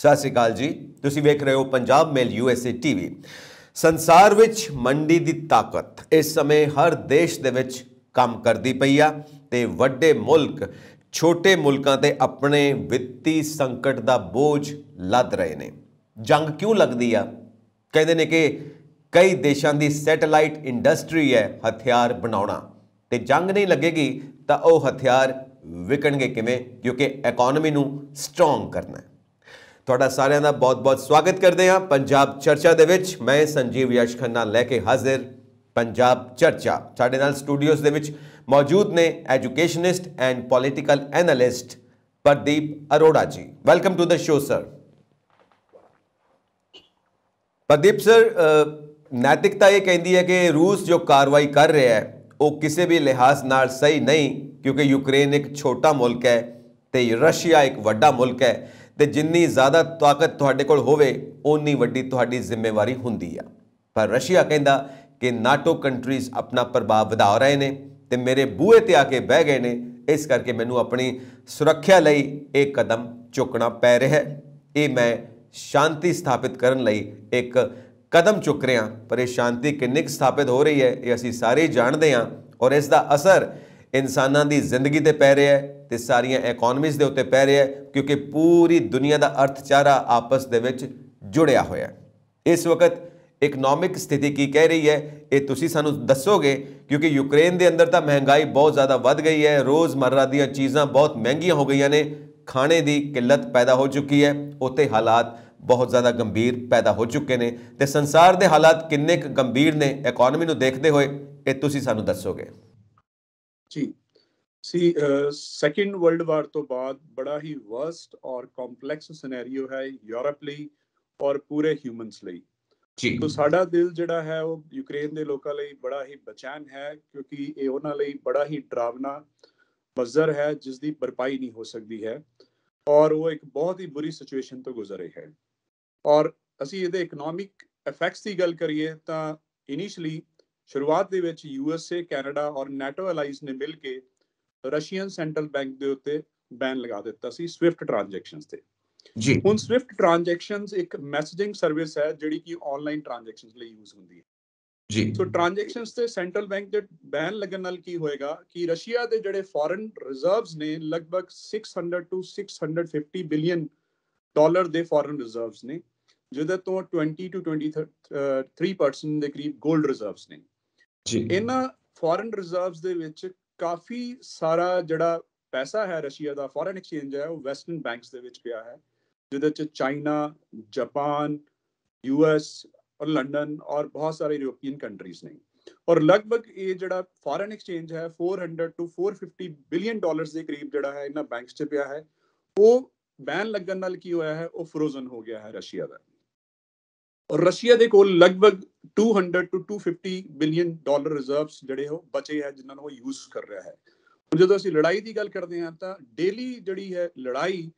ਸਤਿ ਸ਼੍ਰੀ ਅਕਾਲ ਜੀ। ਤੁਸੀਂ ਵੇਖ ਰਹੇ ਹੋ ਪੰਜਾਬ ਮੇਲ ਯੂਐਸਏ ਟੀਵੀ ਸੰਸਾਰ ਵਿੱਚ ਮੰਡੀ ਦੀ ਤਾਕਤ ਇਸ ਸਮੇਂ ਹਰ ਦੇਸ਼ ਦੇ ਵਿੱਚ ਕੰਮ ਕਰਦੀ ਪਈ ਆ ਤੇ ਵੱਡੇ ਮੁਲਕ, ਛੋਟੇ ਮੁਲਕਾਂ ਤੇ ਆਪਣੇ ਵਿੱਤੀ ਸੰਕਟ ਦਾ ਬੋਝ ਲੱਦ ਰਹੇ ਨੇ। ਜੰਗ ਕਿਉਂ ਲੱਗਦੀ ਆ? ਕਹਿੰਦੇ ਨੇ ਕਿ ਕਈ ਦੇਸ਼ਾਂ ਦੀ ਸੈਟੇਲਾਈਟ ਇੰਡਸਟਰੀ ਹੈ ਹਥਿਆਰ ਬਣਾਉਣਾ। ਤੇ ਜੰਗ ਨਹੀਂ ਲੱਗੇਗੀ ਤਾਂ ਉਹ ਹਥਿਆਰ ਵਿਕਣਗੇ ਕਿਵੇਂ? ਕਿਉਂਕਿ ਇਕਨੋਮੀ ਨੂੰ ਸਟਰੋਂਗ ਕਰਨਾ ਤੁਹਾਡਾ ਸਾਰਿਆਂ ਦਾ ਬਹੁਤ-ਬਹੁਤ ਸਵਾਗਤ ਕਰਦੇ ਹਾਂ ਪੰਜਾਬ ਚਰਚਾ ਦੇ ਵਿੱਚ। ਮੈਂ ਸੰਜੀਵ ਯਸ਼ ਖੰਨਾ ਲੈ ਕੇ ਹਾਜ਼ਰ ਪੰਜਾਬ ਚਰਚਾ। ਸਾਡੇ ਨਾਲ ਸਟੂਡੀਓਜ਼ ਦੇ ਵਿੱਚ ਮੌਜੂਦ ਨੇ educationist and political analyst Pradeep Arora ji. Welcome to the show, sir. Pradeep, sir ਨੈਤਿਕਤਾ ਇਹ ਕਹਿੰਦੀ ਹੈ ਕਿ ਰੂਸ ਜੋ ਕਾਰਵਾਈ ਕਰ ਰਿਹਾ ਹੈ, ਉਹ ਕਿਸੇ ਵੀ ਲਿਹਾਜ਼ ਨਾਲ ਸਹੀ ਨਹੀਂ, ਕਿਉਂਕਿ ਯੂਕਰੇਨ ਇੱਕ ਛੋਟਾ ਮੁਲਕ ਹੈ ਤੇ ਰਸ਼ੀਆ ਇੱਕ ਵੱਡਾ ਮੁਲਕ ਹੈ। ਤੇ ਜਿੰਨੀ ਜ਼ਿਆਦਾ ਤਾਕਤ ਤੁਹਾਡੇ ਕੋਲ ਹੋਵੇ, ਓਨੀ ਵੱਡੀ ਤੁਹਾਡੀ ਜ਼ਿੰਮੇਵਾਰੀ ਹੁੰਦੀ ਆ। ਪਰ ਰਸ਼ੀਆ ਕਹਿੰਦਾ ਕਿ ਨਾਟੋ ਕੰਟਰੀਜ਼ ਆਪਣਾ ਪ੍ਰਭਾਵ ਵਧਾ ਰਹੇ ਨੇ ਤੇ ਮੇਰੇ ਬੂਹੇ ਤੇ ਆ ਕੇ ਬਹਿ ਗਏ ਨੇ। ਇਸ ਕਰਕੇ ਮੈਨੂੰ ਆਪਣੀ ਸੁਰੱਖਿਆ ਲਈ ਇਹ ਕਦਮ ਚੁੱਕਣਾ ਪੈ ਰਿਹਾ ਹੈ। ਇਹ ਮੈਂ ਸ਼ਾਂਤੀ ਸਥਾਪਿਤ ਕਰਨ ਲਈ ਇੱਕ ਕਦਮ ਚੁੱਕ ਰਿਹਾ। ਪਰ ਇਹ ਸ਼ਾਂਤੀ ਕਿੰਨੀ ਸਥਾਪਿਤ ਹੋ ਰਹੀ ਹੈ, ਇਹ ਅਸੀਂ ਸਾਰੇ ਜਾਣਦੇ ਹਾਂ। ਔਰ ਇਸ ਦਾ ਅਸਰ ਇਨਸਾਨਾਂ ਦੀ ਜ਼ਿੰਦਗੀ ਤੇ ਪੈ ਰਿਹਾ ਹੈ ਤੇ ਸਾਰੀਆਂ ਇਕਨੋਮੀਜ਼ ਦੇ ਉੱਤੇ ਪੈ ਰਿਹਾ ਹੈ, ਕਿਉਂਕਿ ਪੂਰੀ ਦੁਨੀਆ ਦਾ ਅਰਥਚਾਰਾ ਆਪਸ ਦੇ ਵਿੱਚ ਜੁੜਿਆ ਹੋਇਆ ਹੈ। ਇਸ ਵਕਤ ਇਕਨੋਮਿਕ ਸਥਿਤੀ ਕੀ ਕਹਿ ਰਹੀ ਹੈ, ਇਹ ਤੁਸੀਂ ਸਾਨੂੰ ਦੱਸੋਗੇ, ਕਿਉਂਕਿ ਯੂਕਰੇਨ ਦੇ ਅੰਦਰ ਤਾਂ ਮਹਿੰਗਾਈ ਬਹੁਤ ਜ਼ਿਆਦਾ ਵੱਧ ਗਈ ਹੈ, ਰੋਜ਼ਮਰਰਾ ਦੀਆਂ ਚੀਜ਼ਾਂ ਬਹੁਤ ਮਹਿੰਗੀਆਂ ਹੋ ਗਈਆਂ ਨੇ, ਖਾਣੇ ਦੀ ਕਿੱਲਤ ਪੈਦਾ ਹੋ ਚੁੱਕੀ ਹੈ, ਉੱਥੇ ਹਾਲਾਤ ਬਹੁਤ ਜ਼ਿਆਦਾ ਗੰਭੀਰ ਪੈਦਾ ਹੋ ਚੁੱਕੇ ਨੇ ਤੇ ਸੰਸਾਰ ਦੇ ਹਾਲਾਤ ਕਿੰਨੇ ਕੁ ਗੰਭੀਰ ਨੇ ਇਕਨੋਮੀ ਨੂੰ ਦੇਖਦੇ ਹੋਏ ਇਹ ਤੁਸੀਂ ਸਾਨੂੰ ਦੱਸੋਗੇ। ਜੀ। ਸੀ ਸੈਕੰਡ ਵਰਲਡ ਵਾਰ ਤੋਂ ਬਾਅਦ ਬੜਾ ਹੀ ਵਰਸਟ ਔਰ ਕੰਪਲੈਕਸ ਸਿਨੈਰੀਓ ਹੈ ਯੂਰਪ ਲਈ ਔਰ ਪੂਰੇ ਹਿਊਮਨਸ ਲਈ। ਜੀ। ਤੋਂ ਸਾਡਾ ਦਿਲ ਜਿਹੜਾ ਹੈ ਉਹ ਯੂਕਰੇਨ ਦੇ ਲੋਕਾਂ ਲਈ ਬੜਾ ਹੀ ਬਚੈਨ ਹੈ ਕਿਉਂਕਿ ਇਹ ਉਹਨਾਂ ਲਈ ਬੜਾ ਹੀ ਡਰਾਵਨਾ ਮਜ਼ਰ ਹੈ ਜਿਸ ਦੀ ਭਰਪਾਈ ਨਹੀਂ ਹੋ ਸਕਦੀ ਹੈ ਔਰ ਉਹ ਇੱਕ ਬਹੁਤ ਹੀ ਬੁਰੀ ਸਿਚੁਏਸ਼ਨ ਤੋਂ ਗੁਜ਼ਰ ਰਹੇ ਹੈ। ਔਰ ਅਸੀਂ ਇਹਦੇ ਇਕਨੋਮਿਕ ਇਫੈਕਟਸ ਦੀ ਗੱਲ ਕਰੀਏ ਤਾਂ ਇਨੀਸ਼ੀਅਲੀ ਸ਼ੁਰੂਆਤ ਦੇ ਵਿੱਚ ਯੂਐਸਏ ਕੈਨੇਡਾ ਔਰ ਨੈਟੋ ਅਲਾਈਜ਼ ਨੇ ਮਿਲ ਕੇ ਰਸ਼ੀਅਨ ਸੈਂਟਰਲ ਬੈਂਕ ਦੇ ਉੱਤੇ ਬੈਨ ਲਗਾ ਦਿੱਤਾ ਸੀ ਸਵਿਫਟ ਟ੍ਰਾਂਜੈਕਸ਼ਨਸ ਤੇ। ਜੀ। ਹੁਣ ਸਵਿਫਟ ਟ੍ਰਾਂਜੈਕਸ਼ਨਸ ਇੱਕ ਮੈਸੇਜਿੰਗ ਸਰਵਿਸ ਹੈ ਜਿਹੜੀ ਕਿ ਆਨਲਾਈਨ ਟ੍ਰਾਂਜੈਕਸ਼ਨਸ ਲਈ ਯੂਜ਼ ਹੁੰਦੀ ਹੈ। ਜੀ। ਸੋ ਟ੍ਰਾਂਜੈਕਸ਼ਨਸ ਤੇ ਸੈਂਟਰਲ ਬੈਂਕ ਦੇ ਬੈਨ ਲੱਗਣ ਨਾਲ ਕੀ ਹੋਏਗਾ ਕਿ ਰਸ਼ੀਆ ਦੇ ਜਿਹੜੇ ਫੋਰਨ ਰਿਜ਼ਰਵਸ ਨੇ ਲਗਭਗ 600 ਟੂ 650 ਬਿਲੀਅਨ ਡਾਲਰ ਦੇ ਫੋਰਨ ਰਿਜ਼ਰਵਸ ਨੇ ਜਿਹਦੇ ਤੋਂ 20 ਟੂ 23% ਦੇ ਕਰੀਬ 골ਡ ਰਿਜ਼ਰਵਸ ਨੇ। ਜੀ। ਇਹਨਾਂ ਫੋਰਨ ਰਿਜ਼ਰਵਸ ਦੇ ਵਿੱਚ ਕਾਫੀ ਸਾਰਾ ਜਿਹੜਾ ਪੈਸਾ ਹੈ ਰਸ਼ੀਆ ਦਾ ਫੋਰਨ ਐਕਸਚੇਂਜ ਹੈ, ਉਹ ਵੈਸਟਰਨ ਬੈਂਕਸ ਦੇ ਵਿੱਚ ਪਿਆ ਹੈ, ਜਿਹਦੇ ਚ ਚਾਈਨਾ, ਜਾਪਾਨ ਯੂਐਸ ਔਰ ਲੰਡਨ ਔਰ ਬਹੁਤ ਸਾਰੇ ਯੂਰੋਪੀਅਨ ਕੰਟਰੀਜ਼ ਨੇ। ਔਰ ਲਗਭਗ ਇਹ ਜਿਹੜਾ ਫੋਰਨ ਐਕਸਚੇਂਜ ਹੈ 400 ਟੂ 450 ਬਿਲੀਅਨ ਡਾਲਰਸ ਦੇ ਕਰੀਬ ਜਿਹੜਾ ਹੈ, ਇਹਨਾਂ ਬੈਂਕਸ 'ਚ ਪਿਆ ਹੈ। ਉਹ ਬੈਨ ਲੱਗਣ ਨਾਲ ਕੀ ਹੋਇਆ ਹੈ, ਉਹ ਫਰੋਜ਼ਨ ਹੋ ਗਿਆ ਹੈ ਰਸ਼ੀਆ ਦਾ। ਔਰ ਰਸ਼ੀਆ ਦੇ ਕੋਲ ਲਗਭਗ 200 ਟੂ 250 ਬਿਲੀਅਨ ਡਾਲਰ ਰਿਜ਼ਰਵਸ ਜਿਹੜੇ ਉਹ ਬਚੇ ਹੈ, ਜਿਨ੍ਹਾਂ ਨੂੰ ਉਹ ਯੂਜ਼ ਕਰ ਰਿਹਾ ਹੈ। ਜਦੋਂ ਅਸੀਂ ਲੜਾਈ ਦੀ ਗੱਲ ਕਰਦੇ ਹਾਂ, ਤਾਂ ਡੇਲੀ ਜਿਹੜੀ ਹੈ ਲੜਾਈ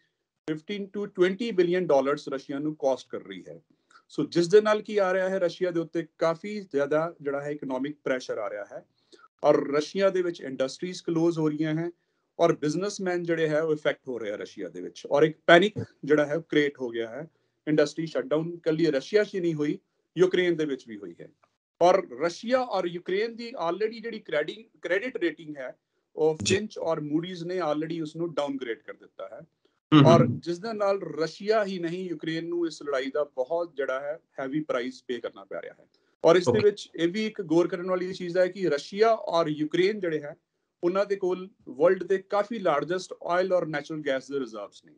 15 ਟੂ 20 ਬਿਲੀਅਨ ਡਾਲਰਸ ਰਸ਼ੀਆ ਨੂੰ ਕਾਸਟ ਕਰ ਰਹੀ ਹੈ। ਸੋ ਜਿਸ ਦੇ ਨਾਲ ਕੀ ਆ ਰਿਹਾ ਹੈ, ਰਸ਼ੀਆ ਦੇ ਉੱਤੇ ਕਾਫੀ ਜ਼ਿਆਦਾ ਜਿਹੜਾ ਹੈ ਇਕਨੋਮਿਕ ਪ੍ਰੈਸ਼ਰ ਆ ਰਿਹਾ ਹੈ। ਔਰ ਰਸ਼ੀਆ ਦੇ ਵਿੱਚ ਇੰਡਸਟਰੀਜ਼ ਕਲੋਜ਼ ਹੋ ਰਹੀਆਂ ਹੈ ਔਰ ਬਿਜ਼ਨਸਮੈਨ ਜਿਹੜੇ ਹੈ, ਉਹ ਇਫੈਕਟ ਹੋ ਰਿਹਾ ਰਸ਼ੀਆ ਦੇ ਵਿੱਚ। ਔਰ ਇੱਕ ਪੈਨਿਕ ਜਿਹੜਾ ਹੈ, ਉਹ ਕ੍ਰੀਏਟ ਹੋ ਗਿਆ ਹੈ। ਇੰਡਸਟਰੀ ਸ਼ਟਡਾਊਨ ਕੱਲੀ ਰਸ਼ੀਆ 'ਚ ਨਹੀਂ ਹੋਈ ਯੂਕਰੇਨ ਦੇ ਵਿੱਚ ਵੀ ਹੋਈ ਹੈ। ਔਰ ਰਸ਼ੀਆ ਔਰ ਯੂਕਰੇਨ ਦੀ ਆਲਰੇਡੀ ਜਿਹੜੀ ਕ੍ਰੈਡਿਟ ਕ੍ਰੈਡਿਟ ਰੇਟਿੰਗ ਹੈ ਉਹ ਫਿੰਚ ਔਰ ਮੂਡੀਜ਼ ਨੇ ਆਲਰੇਡੀ ਉਸ ਨੂੰ ਡਾਊਨਗ੍ਰੇਡ ਕਰ ਦਿੱਤਾ ਹੈ। ਔਰ ਜਿਸ ਦੇ ਨਾਲ ਰਸ਼ੀਆ ਹੀ ਨਹੀਂ ਯੂਕਰੇਨ ਨੂੰ ਇਸ ਲੜਾਈ ਦਾ ਬਹੁਤ ਜਿਹੜਾ ਹੈ ਹੈਵੀ ਪ੍ਰਾਈਸ ਪੇ ਕਰਨਾ ਪੈ ਰਿਹਾ ਹੈ। ਔਰ ਇਸ ਦੇ ਵਿੱਚ ਇਹ ਵੀ ਇੱਕ ਗੌਰ ਕਰਨ ਵਾਲੀ ਚੀਜ਼ ਹੈ ਕਿ ਰਸ਼ੀਆ ਔਰ ਯੂਕਰੇਨ ਜਿਹੜੇ ਹੈ ਉਹਨਾਂ ਦੇ ਕੋਲ ਵਰਲਡ ਦੇ ਕਾਫੀ ਲਾਰਜੈਸਟ ਆਇਲ ਔਰ ਨੈਚੁਰਲ ਗੈਸ ਦੇ ਰਿਜ਼ਰਵਸ ਨੇ।